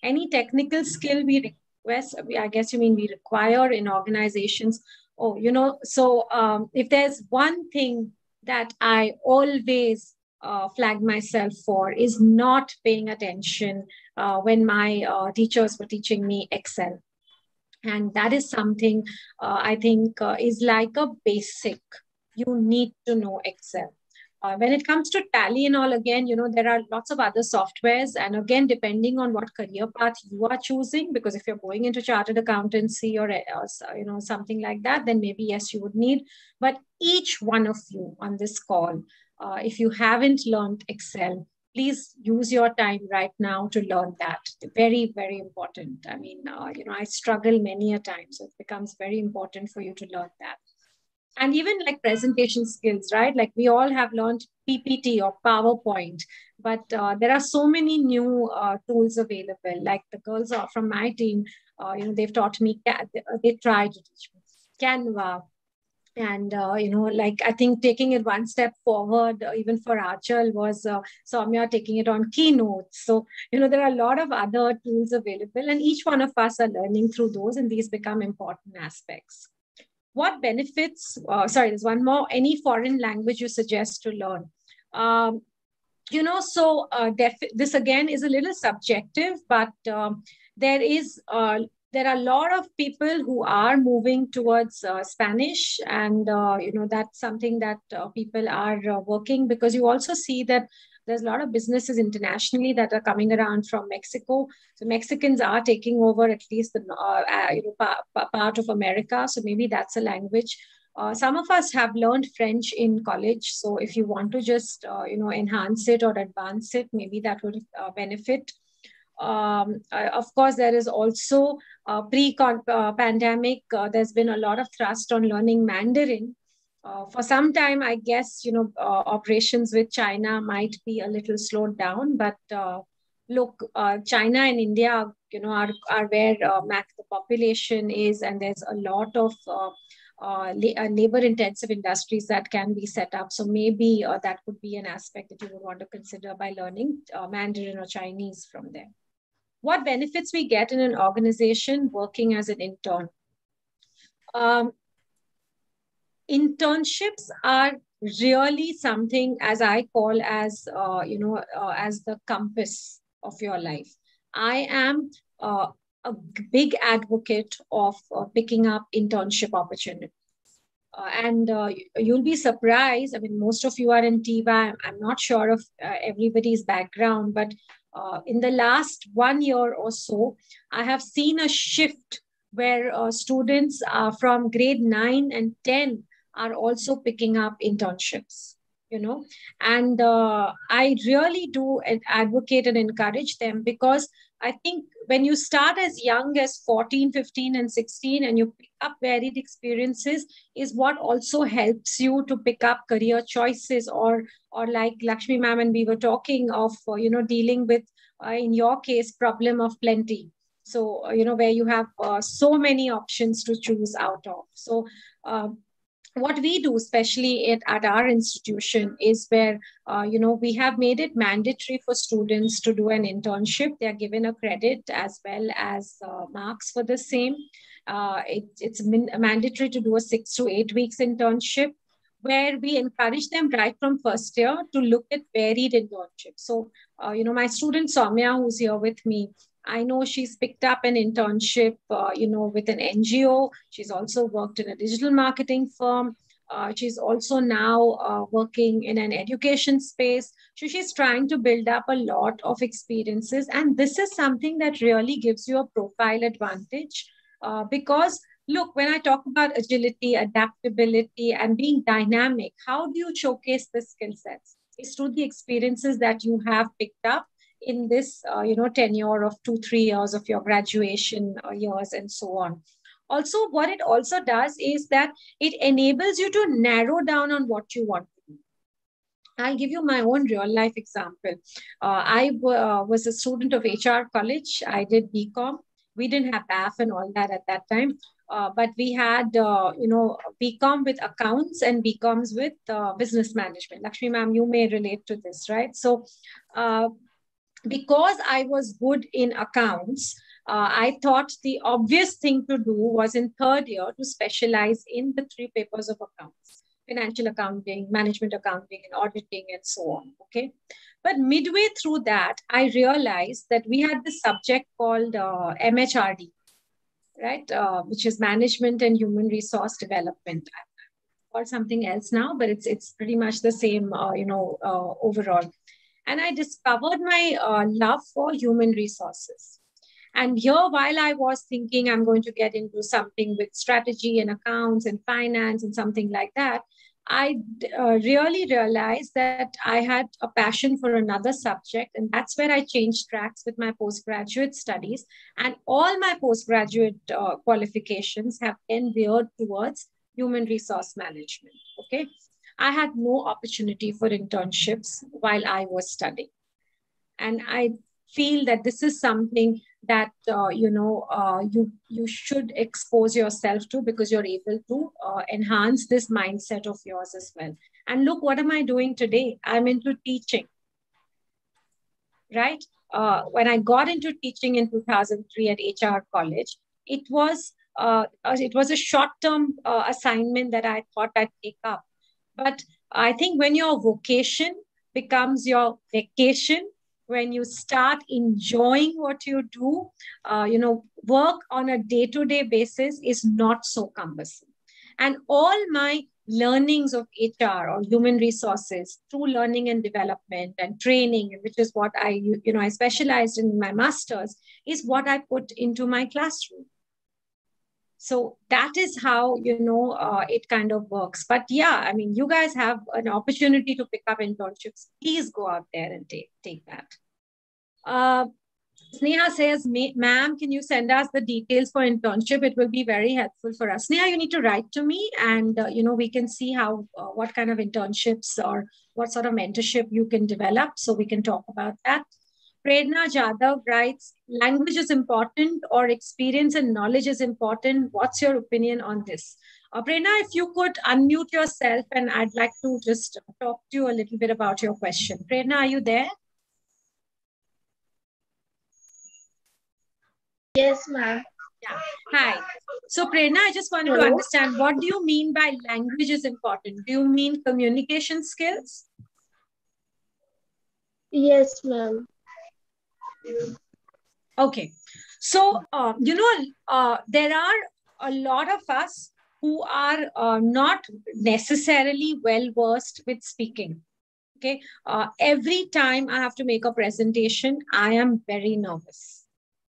any technical skill we request i guess you mean we require in organizations oh you know so um, if there's one thing that i always uh, flag myself for is not paying attention uh, when my teachers were teaching me excel. And that is something uh, i think uh, is like a basic. You need to know excel uh, when it comes to tally and all again you know there are lots of other softwares. And again depending on what career path you are choosing because if you're going into chartered accountancy or, or you know something like that then maybe yes you would need. But each one of you on this call uh, if you haven't learned excel please use your time right now to learn that. Very very important. I mean uh, you know i struggle many a time so it becomes very important for you to learn that and even like presentation skills right? Like we all have learned ppt or powerpoint but uh, there are so many new uh, tools available. Like the girls are from my team uh, you know they've taught me they tried to teach me canva. And uh, you know like i think taking it one step forward uh, even for Achal was uh, Soumya taking it on keynotes so you know there are a lot of other tools available and each one of us are learning through those and these become important aspects what benefits uh, sorry there's one more. Any foreign language you suggest to learn? Um, you know so uh, this again is a little subjective but um, there is uh, there are a lot of people who are moving towards uh, Spanish, and uh, you know that's something that uh, people are uh, working because you also see that there's a lot of businesses internationally that are coming around from Mexico. So Mexicans are taking over at least the uh, uh, you know pa- pa- part of America. So maybe that's a language. some of us have learned French in college, so if you want to just you know enhance it or advance it, maybe that would benefit um, uh, of course, there is also uh, pre-pandemic. Uh, there's been a lot of thrust on learning Mandarin. Uh, for some time, I guess you know uh, operations with China might be a little slowed down. But uh, look, China and India, you know, are are where max the population is, and there's a lot of uh, labor intensive industries that can be set up. So maybe uh, that could be an aspect that you would want to consider by learning uh, Mandarin or Chinese from there what benefits we get in an organization working as an intern. Um, internships are really something as I call as, uh, you know, uh, as the compass of your life. I am uh, a big advocate of uh, picking up internship opportunities. Uh, and uh, you'll be surprised. I mean, most of you are in TIVA. I'm not sure of everybody's background, but in the last one year or so, I have seen a shift where students from grade 9 and 10 are also picking up internships you know. And uh, i really do advocate and encourage them because i think when you start as young as 14 15 and 16 and you pick up varied experiences is what also helps you to pick up career choices or or like lakshmi ma'am and we were talking of uh, you know dealing with uh, in your case problem of plenty. So uh, you know where you have uh, so many options to choose out of. So um, what we do especially at, at our institution is where uh, you know we have made it mandatory for students to do an internship they are given a credit as well as uh, marks for the same uh, it, it's min- mandatory to do a six to eight weeks internship where we encourage them right from first year to look at varied internships. So, uh, you know, my student Soumya, who's here with me, I know she's picked up an internship, uh, you know, with an NGO. She's also worked in a digital marketing firm. Uh, she's also now uh, working in an education space. So she's trying to build up a lot of experiences. And this is something that really gives you a profile advantage uh, because look, when I talk about agility, adaptability, and being dynamic, how do you showcase the skill sets? It's through the experiences that you have picked up in this, uh, you know, tenure of two, three years of your graduation uh, years and so on also what it also does is that it enables you to narrow down on what you want I'll give you my own real life example. Uh, I uh, was a student of HR college. I did BCom. We didn't have BAF and all that at that time, uh, but we had, uh, you know, BCom with accounts and BComs with uh, business management. Lakshmi ma'am, you may relate to this, right? So, because I was good in accounts, uh, I thought the obvious thing to do was in third year to specialize in the three papers of accounts financial accounting, management accounting, and auditing, and so on. Okay. But midway through that, I realized that we had this subject called uh, MHRD, right? Uh, which is Management and Human Resource Development. Or something else now, but it's it's pretty much the same, uh, you know, uh, overall. And I discovered my uh, love for human resources. And here, while I was thinking I'm going to get into something with strategy and accounts and finance and something like that, I uh, really realized that I had a passion for another subject. And that's where I changed tracks with my postgraduate studies. And all my postgraduate uh, qualifications have been veered towards human resource management. Okay. I had no opportunity for internships while I was studying. And I feel that this is something that uh, you know uh, you you should expose yourself to because you're able to uh, enhance this mindset of yours as well. And look what am i doing today? I'm into teaching. Right? Uh, when i got into teaching in 2003 at hr college it was uh, uh, it was a short term assignment that i thought i'd take up but i think when your vocation becomes your vacation when you start enjoying what you do, uh, you know, work on a day to day basis is not so cumbersome. And all my learnings of HR or human resources through learning and development and training, which is what I, you know, I specialized in my master's, is what I put into my classroom. So that is how, you know, uh, it kind of works. But yeah, I mean, you guys have an opportunity to pick up internships. Please go out there and take, take that. Uh, Sneha says, ma'am, can you send us the details for internship? It will be very helpful for us. Sneha, you need to write to me and, uh, you know, we can see how, uh, what kind of internships or what sort of mentorship you can develop. So we can talk about that. Prerna Jadhav writes, language is important or experience and knowledge is important. What's your opinion on this? Uh, Prerna, if you could unmute yourself and I'd like to just talk to you a little bit about your question. Prerna, are you there? Yes, ma'am. Yeah. Hi. So, Prerna, I just wanted Hello? to understand what do you mean by language is important? Do you mean communication skills? Yes, ma'am. Okay. So, uh, you know, uh, there are a lot of us who are uh, not necessarily well versed with speaking. Okay. Uh, every time I have to make a presentation, I am very nervous.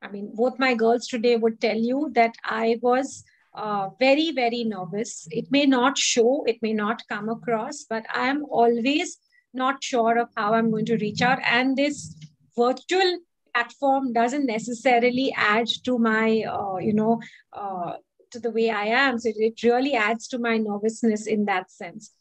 I mean, both my girls today would tell you that I was uh, very, very nervous. It may not show, it may not come across, but I am always not sure of how I'm going to reach out. And this virtual platform doesn't necessarily add to my, uh, you know, uh, to the way I am. So it really adds to my nervousness in that sense.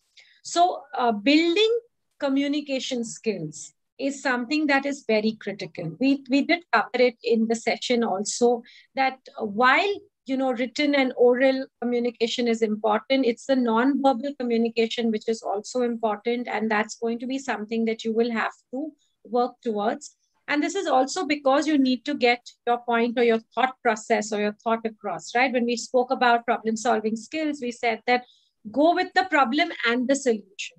So uh, building communication skills is something that is very critical. We, we did cover it in the session also that while you know written and oral communication is important it's the non-verbal communication which is also important and that's going to be something that you will have to work towards and this is also because you need to get your point or your thought process or your thought across right when we spoke about problem solving skills we said that go with the problem and the solution.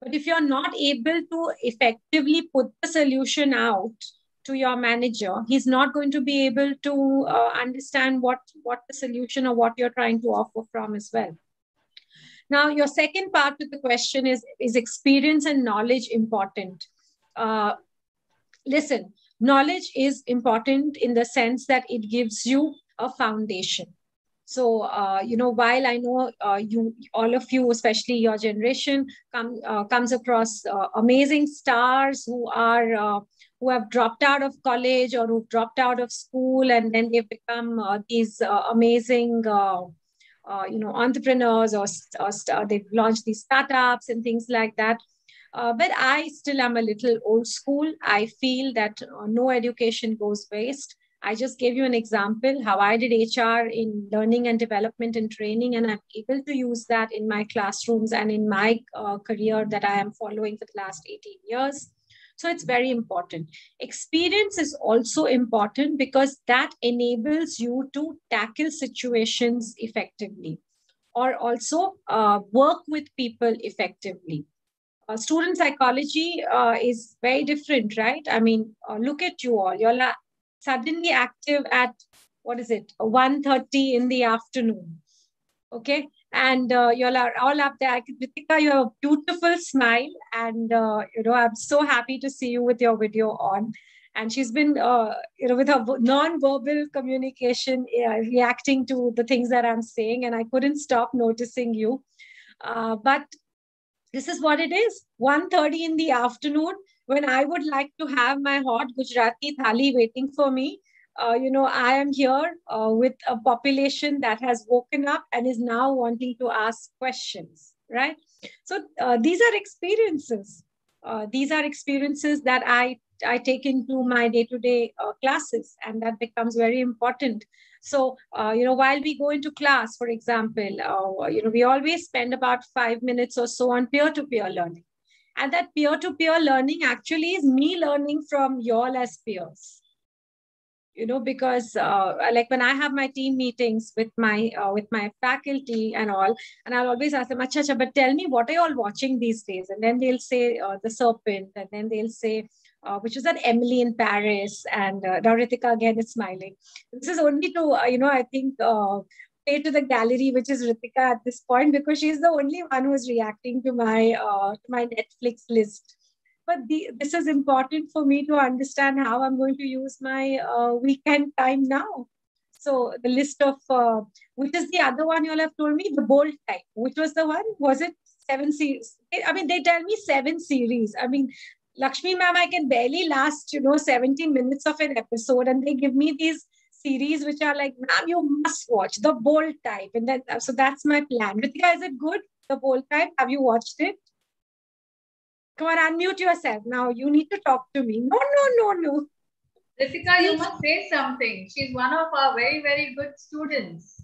But if you're not able to effectively put the solution out to your manager, he's not going to be able to uh, understand what, what the solution or what you're trying to offer from as well. Now, your second part of the question is Is experience and knowledge important? Uh, listen, knowledge is important in the sense that it gives you a foundation. So, uh, you know, while I know uh, you, all of you, especially your generation, come uh, comes across uh, amazing stars who are uh, who have dropped out of college or who've dropped out of school, and then they've become uh, these amazing you know, entrepreneurs or, or they've launched these startups and things like that. Uh, but I still am a little old school. I feel that uh, no education goes waste. I just gave you an example how I did HR in learning and development and training, and I'm able to use that in my classrooms and in my uh, career that I am following for the last 18 years. So it's very important. Experience is also important because that enables you to tackle situations effectively or also uh, work with people effectively. Uh, student psychology uh, is very different, right? I mean, uh, look at you all. You're la- suddenly active at, what is it, 1.30 in the afternoon. Okay and uh, you all up there. Ritika, you have a beautiful smile, and uh, you know I'm so happy to see you with your video on. And she's been, uh, you know, with her non-verbal communication, reacting to the things that I'm saying, and I couldn't stop noticing you. Uh, but this is what it is: 1.30 in the afternoon, when I would like to have my hot Gujarati thali waiting for me uh, you know, I am here uh, with a population that has woken up and is now wanting to ask questions, right? So uh, these are experiences. Uh, these are experiences that I, I take into my day-to-day uh, classes, and that becomes very important. So, uh, you know, while we go into class, for example, you know, we always spend about five minutes or so on peer-to-peer learning. And that peer-to-peer learning actually is me learning from y'all as peers you know because uh, like when i have my team meetings with my uh, with my faculty and all and i'll always ask them acha, acha, but tell me what are you all watching these days and then they'll say uh, the serpent and then they'll say uh, which is that emily in paris and uh, again is smiling this is only to uh, you know i think uh, pay to the gallery which is ritika at this point because she's the only one who's reacting to my uh, to my netflix list but the, this is important for me to understand how I'm going to use my uh, weekend time now. So the list of, uh, which is the other one you all have told me, the bold type. Which was the one? Was it seven series? I mean, they tell me seven series. I mean, Lakshmi ma'am, I can barely last, you know, 17 minutes of an episode. And they give me these series which are like, ma'am, you must watch the bold type. And then, so that's my plan. Ritika, is it good? The bold type? Have you watched it? Come on, unmute yourself. Now you need to talk to me. No, no, no, no. Ritika, you must say something. She's one of our very, very good students.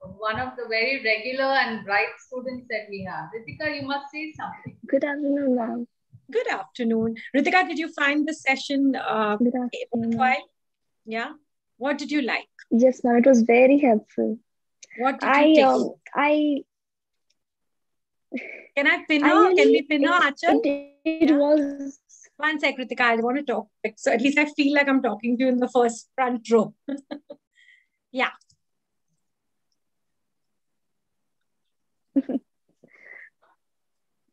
One of the very regular and bright students that we have. Ritika, you must say something. Good afternoon, ma'am. Good afternoon. Ritika, did you find the session uh, Good. Yeah. What did you like? Yes, ma'am. It was very helpful. What did I you take? um I Can I pin her? Can we pin her, Achal? it, it Yeah. was One sec, Ritika. I want to talk. So at least I feel like I'm talking to you in the first front row. yeah.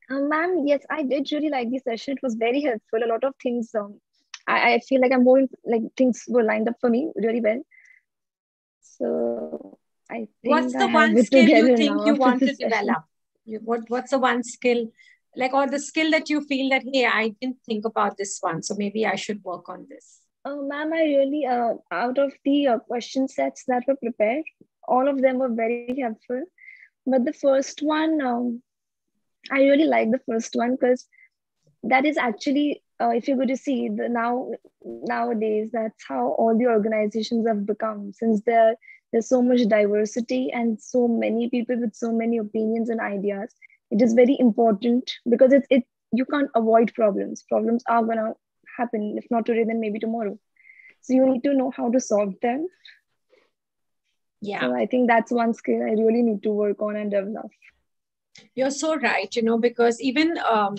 Um, ma'am, yes, I did really like the session. It was very helpful. A lot of things. Um, I, I feel like I'm more like things were lined up for me really well. So I think What's the have one skill you think now you want to develop? You, what What's the one skill, like, or the skill that you feel that hey, I didn't think about this one, so maybe I should work on this. Uh, ma'am, I really, uh, out of the uh, question sets that were prepared, all of them were very helpful. But the first one, um, I really like the first one because that is actually, uh, if you're going to see the now nowadays, that's how all the organizations have become. Since there there's so much diversity and so many people with so many opinions and ideas, it is very important because it's it you can't avoid problems. Problems are gonna happen if not today then maybe tomorrow so you need to know how to solve them Yeah. so i think that's one skill i really need to work on and develop You're so right, you know, because even um,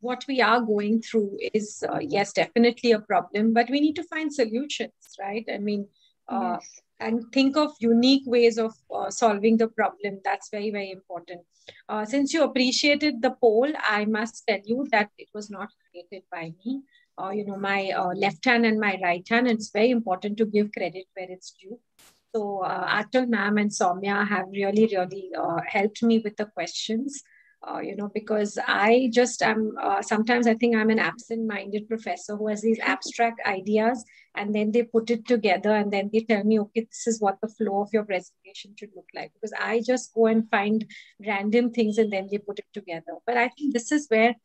what we are going through is, uh, yes, definitely a problem, but we need to find solutions, right? I mean, uh, yes. and think of unique ways of uh, solving the problem. That's very, very important. Uh, since you appreciated the poll, I must tell you that it was not created by me. Uh, you know, my uh, left hand and my right hand. It's very important to give credit where it's due. So uh, Atul ma'am and Soumya have really, really uh, helped me with the questions. Uh, you know, because I just am uh, sometimes I think I'm an absent-minded professor who has these abstract ideas, and then they put it together, and then they tell me, okay, this is what the flow of your presentation should look like. Because I just go and find random things, and then they put it together. But I think this is where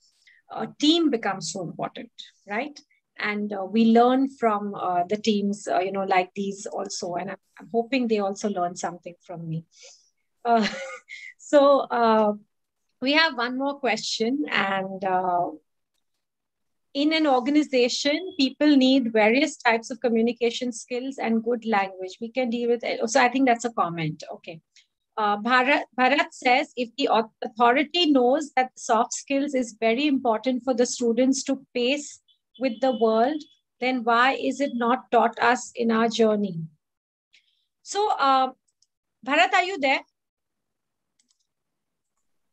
a team becomes so important, right? And uh, we learn from uh, the teams uh, you know like these also. And I'm, I'm, hoping they also learn something from me. Uh, so uh, we have one more question. And uh, in an organization people need various types of communication skills and good language. We can deal with it. So i think that's a comment. Okay. Uh, Bharat, Bharat says if the authority knows that soft skills is very important for the students to pace with the world, then why is it not taught us in our journey? So, uh, Bharat, are you there?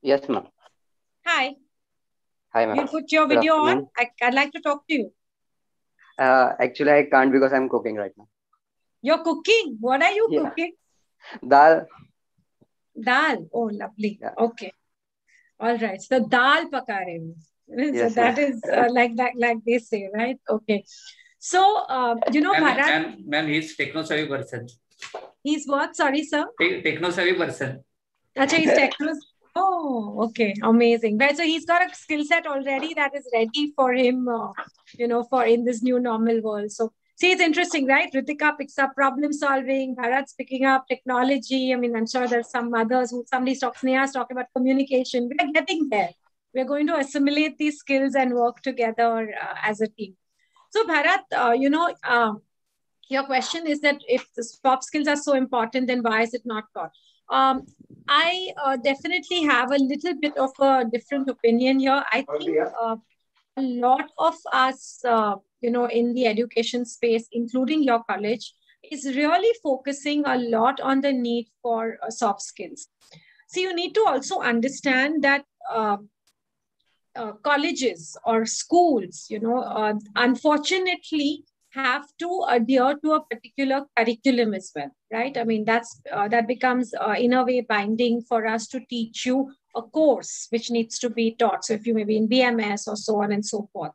Yes, ma'am. Hi. Hi, ma'am. You put your video on. I, would like to talk to you. Uh, actually, I can't because I'm cooking right now. You're cooking? What are you yeah. cooking? Dal. Dal. Oh, lovely. Yeah. Okay. All right. So, dal pakare yes, so that is uh, like that, like they say, right? Okay. So, uh, you know, ma'am, Bharat. Ma'am, he's techno savvy person. He's what? Sorry, sir. techno savvy person. Acha, he's techno. Oh, okay, amazing. Well, so he's got a skill set already that is ready for him, uh, you know, for in this new normal world. So, see, it's interesting, right? Ritika picks up problem solving, Bharat's picking up technology. I mean, I'm sure there's some others who somebody's talking, Sneha's talking about communication. We're getting there we're going to assimilate these skills and work together uh, as a team. So, Bharat, uh, you know, uh, your question is that if the soft skills are so important, then why is it not taught? Um, I uh, definitely have a little bit of a different opinion here. I think uh, a lot of us, uh, you know, in the education space, including your college, is really focusing a lot on the need for soft skills. So you need to also understand that uh, colleges or schools, you know, uh, unfortunately have to adhere to a particular curriculum as well, right? I mean, that's uh, that becomes uh, in a way binding for us to teach you a course which needs to be taught. So if you may be in BMS or so on and so forth.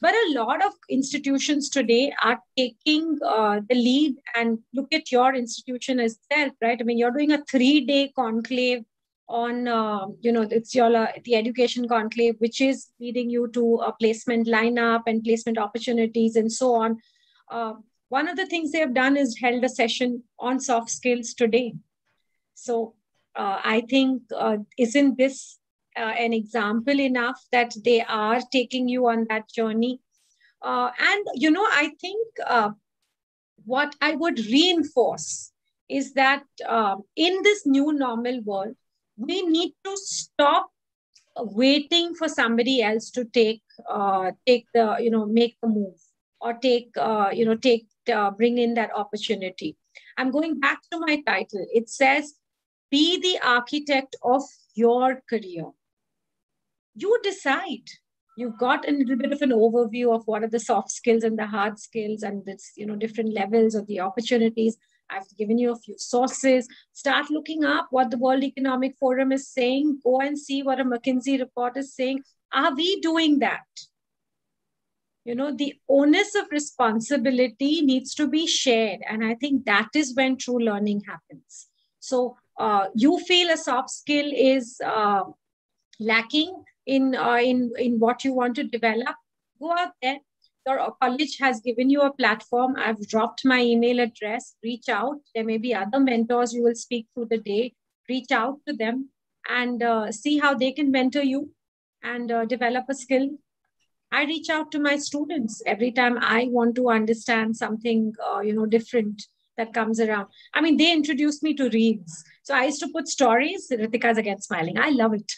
But a lot of institutions today are taking uh, the lead and look at your institution as itself, right? I mean, you're doing a three day conclave on uh, you know it's your uh, the education conclave which is leading you to a placement lineup and placement opportunities and so on. Uh, one of the things they have done is held a session on soft skills today. So uh, i think uh, isn't this uh, an example enough that they are taking you on that journey? And you know i think what i would reinforce is that in this new normal world we need to stop waiting for somebody else to take uh, take the you know make the move or take uh, you know take uh, bring in that opportunity. I'm going back to my title. It says be the architect of your career. You decide. You've got a little bit of an overview of what are the soft skills and the hard skills and this you know different levels of the opportunities I've given you a few sources. Start looking up what the World Economic Forum is saying. Go and see what a McKinsey report is saying. Are we doing that? You know, the onus of responsibility needs to be shared. And I think that is when true learning happens. So uh, you feel a soft skill is uh, lacking in, uh, in, in what you want to develop, go out there, your college has given you a platform. I've dropped my email address. Reach out. There may be other mentors you will speak through the day. Reach out to them and uh, see how they can mentor you and uh, develop a skill. I reach out to my students every time I want to understand something, uh, you know, different that comes around. I mean, they introduced me to reels. So I used to put stories. Ritika's again smiling. I love it.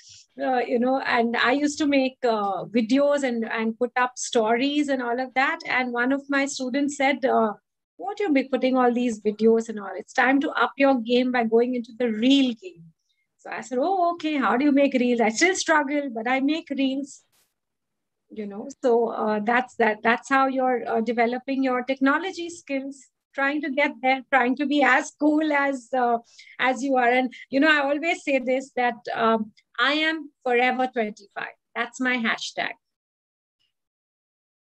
Uh, you know, and I used to make uh, videos and, and put up stories and all of that. And one of my students said, uh, what you be putting all these videos and all? It's time to up your game by going into the real game. So I said, oh, okay, how do you make reels? I still struggle, but I make reels you know so uh, that's that that's how you're uh, developing your technology skills trying to get there trying to be as cool as uh, as you are and you know i always say this that um, i am forever 25 that's my hashtag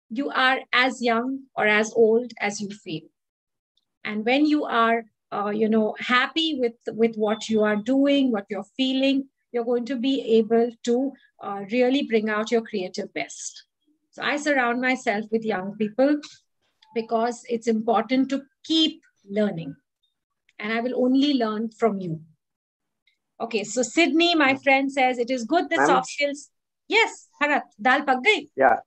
you are as young or as old as you feel and when you are uh, you know happy with with what you are doing what you're feeling you're going to be able to uh, really bring out your creative best so i surround myself with young people because it's important to keep learning. And I will only learn from you. Okay, so Sydney, my friend says it is good that soft skills. Yes, Bharat, dal pak gayi. Yeah.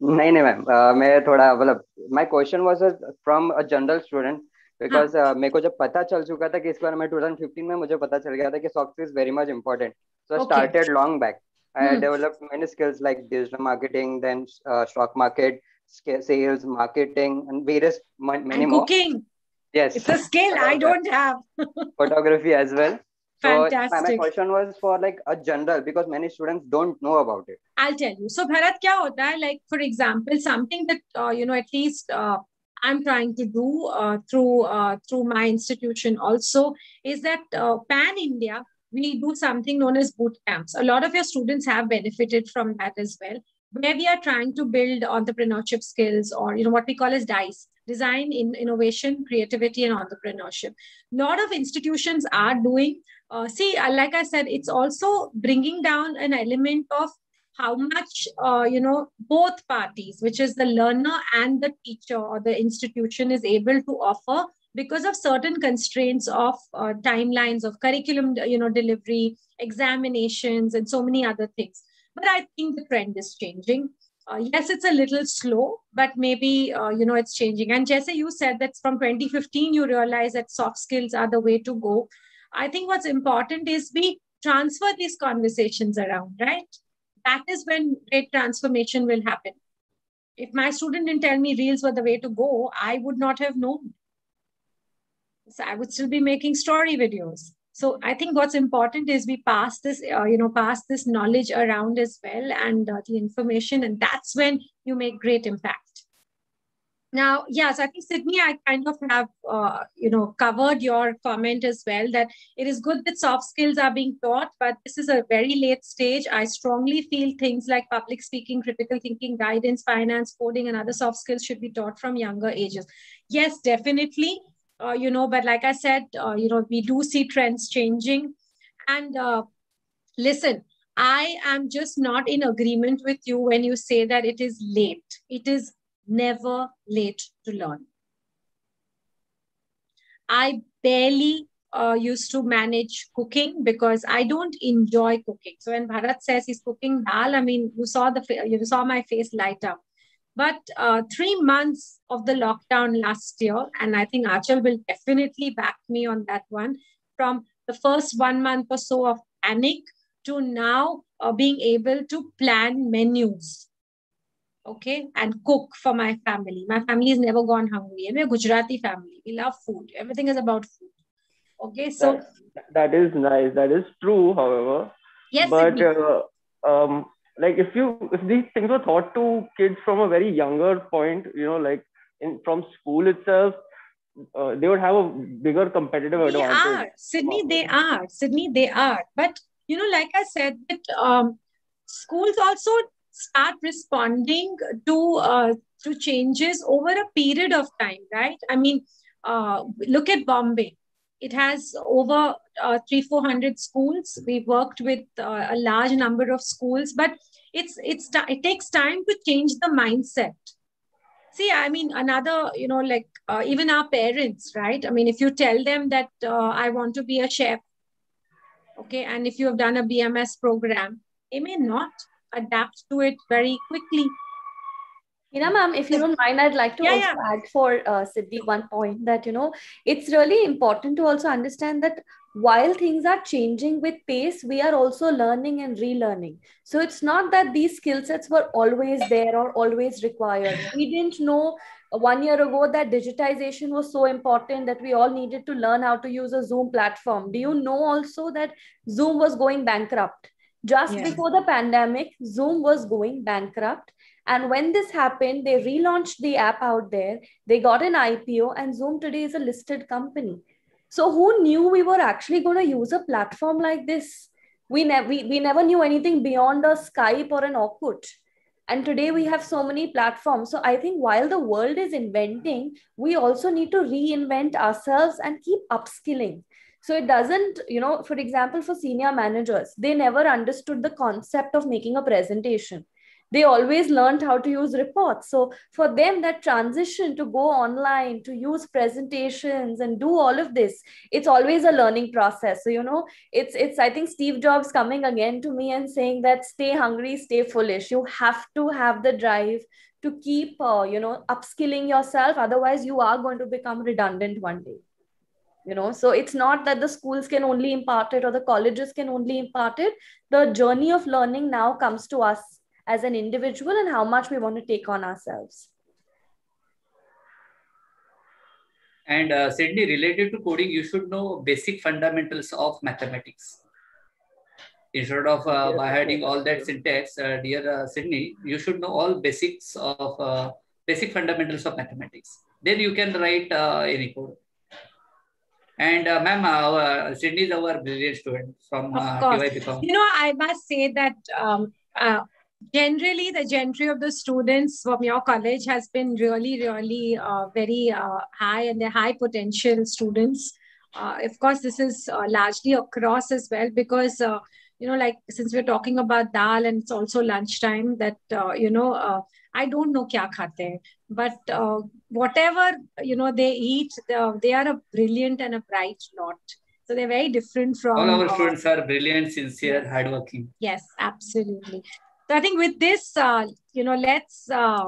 नहीं नहीं ma'am मैं थोड़ा मतलब my question was from a general student because मेरे को जब पता चल चुका था कि इस बार मैं 2015 में मुझे पता चल गया था कि soft is very much important so started long back I developed many skills like digital marketing then stock market sales marketing and various many and cooking. Yes. It's a skill i don't have. Photography as well. Fantastic. So my question was for like a general because many students don't know about it. I'll tell you. So Bharat, hota hai? Like for example, something that uh, you know at least uh, I'm trying to do uh, through through my institution also is that pan India we do something known as boot camps. A lot of your students have benefited from that as well where we are trying to build entrepreneurship skills or you know what we call as dice design in innovation creativity and entrepreneurship a lot of institutions are doing uh, see uh, like i said it's also bringing down an element of how much uh, you know both parties which is the learner and the teacher or the institution is able to offer because of certain constraints of uh, timelines of curriculum you know delivery examinations and so many other things but I think the trend is changing. Uh, yes, it's a little slow, but maybe uh, you know it's changing. And Jesse, you said that from 2015 you realize that soft skills are the way to go. I think what's important is we transfer these conversations around, right? That is when great transformation will happen. If my student didn't tell me reels were the way to go, I would not have known. So I would still be making story videos so i think what's important is we pass this uh, you know pass this knowledge around as well and uh, the information and that's when you make great impact. Now yes i think sydney i kind of have uh, you know covered your comment as well that it is good that soft skills are being taught but this is a very late stage. I strongly feel things like public speaking critical thinking guidance finance coding and other soft skills should be taught from younger ages. Yes definitely uh, you know, but like I said, uh, you know, we do see trends changing. And uh, listen, I am just not in agreement with you when you say that it is late. It is never late to learn. I barely uh, used to manage cooking because I don't enjoy cooking. So when Bharat says he's cooking dal, I mean, you saw the you saw my face light up. But uh, three months of the lockdown last year, and I think Achal will definitely back me on that one, from the first one month or so of panic to now uh, being able to plan menus okay, and cook for my family. My family has never gone hungry. And we're a Gujarati family. We love food. Everything is about food. Okay, so that, that is nice. That is true, however. Yes, but uh, um, like if you if these things were taught to kids from a very younger point you know like in from school itself uh, they would have a bigger competitive they advantage. are. Sydney they are. Sydney they are. But you know like i said that um, schools also start responding to uh, to changes over a period of time right? I mean uh, look at bombay it has over uh, three, four hundred schools. We've worked with uh, a large number of schools, but it's it's it takes time to change the mindset. See, I mean, another, you know, like uh, even our parents, right? I mean, if you tell them that uh, I want to be a chef, okay, and if you have done a BMS program, they may not adapt to it very quickly. Meena ma'am, if you don't mind, I'd like to Yeah, also yeah. add for uh, Siddhi one point that, you know, it's really important to also understand that while things are changing with pace, we are also learning and relearning. So it's not that these skill sets were always there or always required. We didn't know one year ago that digitization was so important that we all needed to learn how to use a Zoom platform. Do you know also that Zoom was going bankrupt? Just Yeah. before the pandemic, Zoom was going bankrupt. And when this happened, they relaunched the app out there. They got an IPO, and Zoom today is a listed company. So who knew we were actually going to use a platform like this? We, ne- we, we never knew anything beyond a Skype or an Orkut. And today we have so many platforms. So I think while the world is inventing, we also need to reinvent ourselves and keep upskilling. So it doesn't, you know, for example, for senior managers, they never understood the concept of making a presentation they always learned how to use reports. So for them that transition to go online to use presentations and do all of this it's always a learning process. So you know it's it's i think steve jobs coming again to me and saying that stay hungry stay foolish. You have to have the drive to keep uh, you know upskilling yourself. Otherwise you are going to become redundant one day. You know so it's not that the schools can only impart it or the colleges can only impart it. The journey of learning now comes to us as an individual and how much we want to take on ourselves. And uh, Sydney, related to coding, you should know basic fundamentals of mathematics. Instead of uh, by hiding all that syntax, uh, dear uh, Sydney, you should know all basics of uh, basic fundamentals of mathematics. Then you can write uh, any code. And uh, ma'am, our Sydney is our brilliant student from Of uh, course. You know, I must say that um, uh, generally the gentry of the students from your college has been really, really uh, very uh, high and they're high potential students. Uh, of course, this is uh, largely across as well because, uh, you know, like since we're talking about dal and it's also lunchtime, that, uh, you know, uh, I don't know kya khate but uh, whatever, you know, they eat, uh, they are a brilliant and a bright lot. So they're very different from All our students are brilliant, sincere, hardworking. Yes, absolutely. So I think with this, uh, you know, let's uh,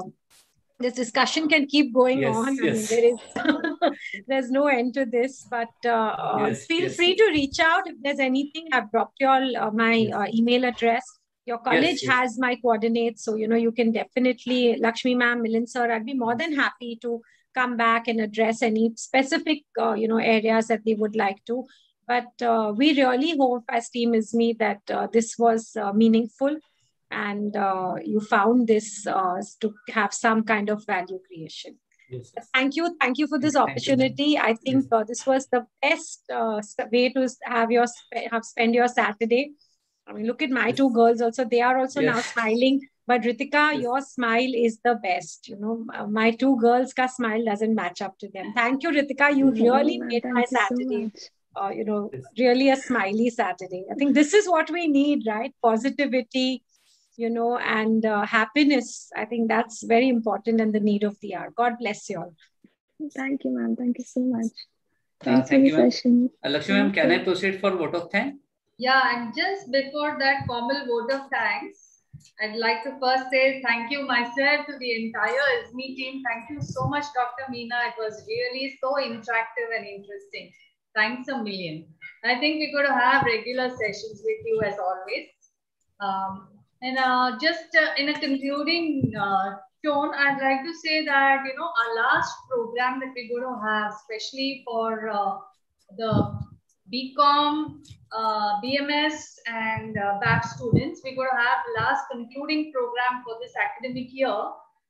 this discussion can keep going Yes, on. yes. I mean, there is there's no end to this, but uh, uh, Yes, feel free to reach out if there's anything. I've dropped you all uh, my uh, email address. Your college has my coordinates, so you know you can definitely Lakshmi ma'am, Milind sir. I'd be more than happy to come back and address any specific uh, you know areas that they would like to. But uh, we really hope as Team ISME that uh, this was uh, meaningful and uh, you found this uh, to have some kind of value creation. Yes. Thank you. Thank you for this Thank you, opportunity. I think uh, this was the best uh, way to have your sp- have spend your Saturday. I mean, look at my two girls also. They are also now smiling. But Ritika, Yes. your smile is the best. You know, Uh, my two girls' ka smile doesn't match up to them. Thank you, Ritika. You really ma'am. made Thank my you so Saturday uh, you know, Yes. really a smiley Saturday. I think this is what we need, right? Positivity, you know, and uh, happiness. I think that's very important and the need of the hour. God bless you all. Thank you, ma'am. Thank you so much. Uh, Thanks for thank the you, ma'am. session. Uh, Lakshmi ma'am, can I proceed for vote of thanks? Yeah, and just before that formal vote of thanks, I'd like to first say thank you myself to the entire ISME team. Thank you so much, Dr. Meena. It was really so interactive and interesting. Thanks a million. I think we're going to have regular sessions with you as always. Um, and uh, just uh, in a concluding uh, tone, I'd like to say that, you know, our last program that we're going to have, especially for uh, the BCom, uh, BMS, and uh, students. We're going to have the last concluding program for this academic year.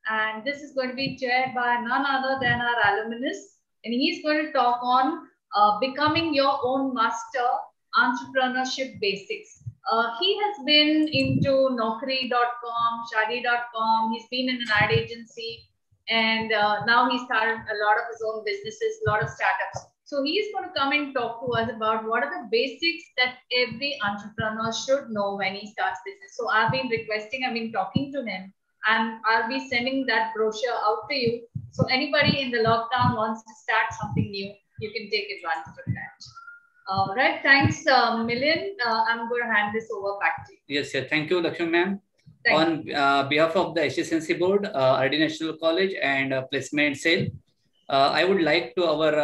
And this is going to be chaired by none other than our alumnus. And he's going to talk on uh, becoming your own master, entrepreneurship basics. Uh, he has been into Naukri.com, Shaadi.com. He's been in an ad agency. And uh, now he started a lot of his own businesses, a lot of startups. So he's going to come and talk to us about what are the basics that every entrepreneur should know when he starts business. So I've been requesting, I've been talking to him, and I'll be sending that brochure out to you. So anybody in the lockdown wants to start something new, you can take advantage of that. All right, thanks, uh, Milind. Uh, I'm going to hand this over back to you. Yes, yeah. Thank you, Lakshmi ma'am. On uh, behalf of the HSNC board, uh, RD National College and uh, placement cell, uh, I would like to our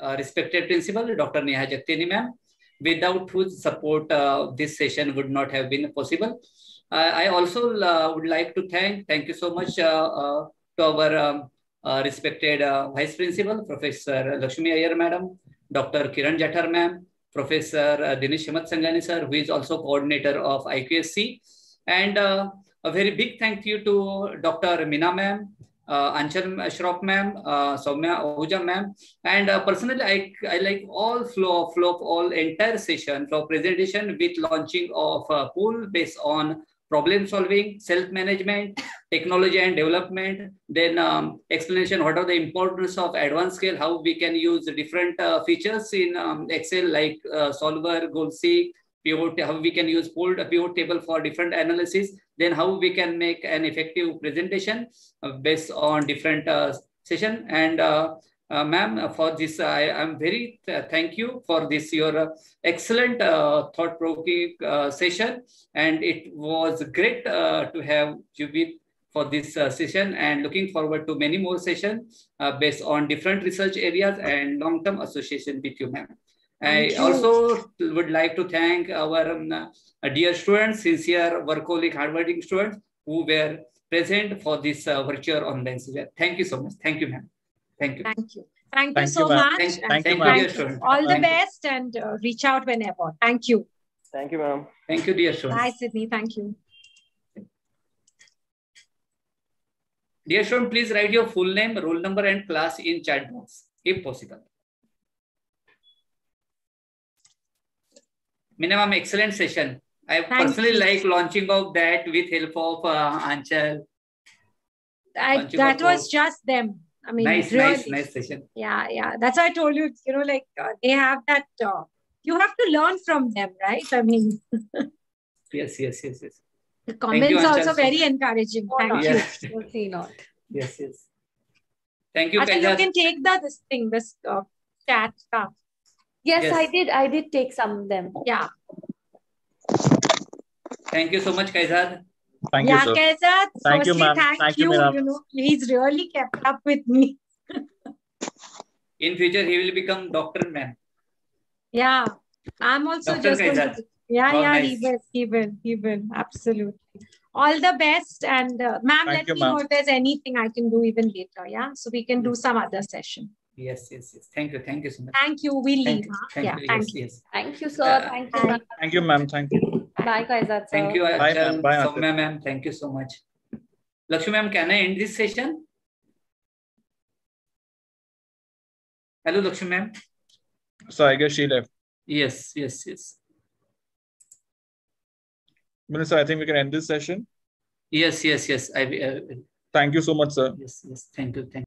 uh, respected principal, Dr. Neha Jagtiani ma'am, without whose support uh, this session would not have been possible. Uh, I also uh, would like to thank, thank you so much uh, uh, to our um, uh, respected uh, Vice Principal, Professor Lakshmi Iyer Madam, Dr. Kiran Jathar Ma'am, Professor uh, Dinesh Himat Sangani Sir, who is also coordinator of IQAC. And uh, a very big thank you to Dr. Meena Ma'am, uh, Anchal Shroff Ma'am, uh, Soumya Ahuja Ma'am. And uh, personally, I, I like all flow, of flow of all entire session, flow presentation with launching of pool based on problem solving, self-management, technology and development, then um, explanation what are the importance of advanced Excel, how we can use different uh, features in um, Excel like uh, solver, goal seek, pivot, how we can use pulled pivot table for different analysis, then how we can make an effective presentation uh, based on different uh, session. And uh, uh, ma'am, for this, I am very th thank you for this, your uh, excellent uh, thought-provoking uh, session. And it was great uh, to have you with for this uh, session and looking forward to many more sessions uh, based on different research areas and long-term association with you, ma'am. I also would like to thank our um, uh, dear students, sincere, workaholic, hardworking students who were present for this uh, virtual online session. Thank you so much. Thank you, ma'am. Thank you. Thank you. Thank you Thank so you, ma'am. much. Thank, and thank you, you, ma'am. dear thank you. student. All the you. best and uh, reach out whenever. Thank you. Thank you, ma'am. Thank you, dear students. Bye, Sydney. Thank you. Dear student, please write your full name, roll number, and class in chat box, if possible. Meena ma'am, excellent session. I Thank personally you. like launching of that with help of uh, Anchal. I, that was applause. just them. I mean, Nice, really. nice, nice session. Yeah, yeah. That's why I told you, you know, like uh, they have that, uh, you have to learn from them, right? I mean, Yes, yes, yes, yes. the you, comments are also Anshul. very encouraging. Or Thank not. you. Yes, Totally not. yes, yes. Thank you, Acha, you can take the this thing, this uh, chat stuff. Yes, Yes. I did. I did take some of them. Yeah. Thank you so much, Kaizad. Thank you, yeah, sir. Kaizad, Thank you, ma'am. thank, Thank you, you. You know, he's really kept up with me. In future, he will become Doctor Man. Yeah. I'm also Dr. just going to. Yeah, Oh, yeah, nice. he will. He will. He will. Absolutely. All the best. And uh, ma'am, let you, me ma'am. know if there's anything I can do even later. Yeah. So we can do some other session. Yes, yes, yes. Thank you, thank you so much. Thank you. We'll Thank leave. huh? thank yeah. you. Thank Yes, you. yes. Thank you, sir. Uh, Thank you. Thank you, ma'am. Thank you. Bye, Kaizad, sir. Thank you, Bye, Achal, ma'am. Bye, Soumya ma'am. Thank you so much. Lakshmi ma'am, can I end this session? Hello, Lakshmi ma'am. So I guess she left. Yes, yes, yes. Minister, I think we can end this session. Yes, yes, yes. I, uh, Thank you so much, sir. yes, yes. Thank you. Thank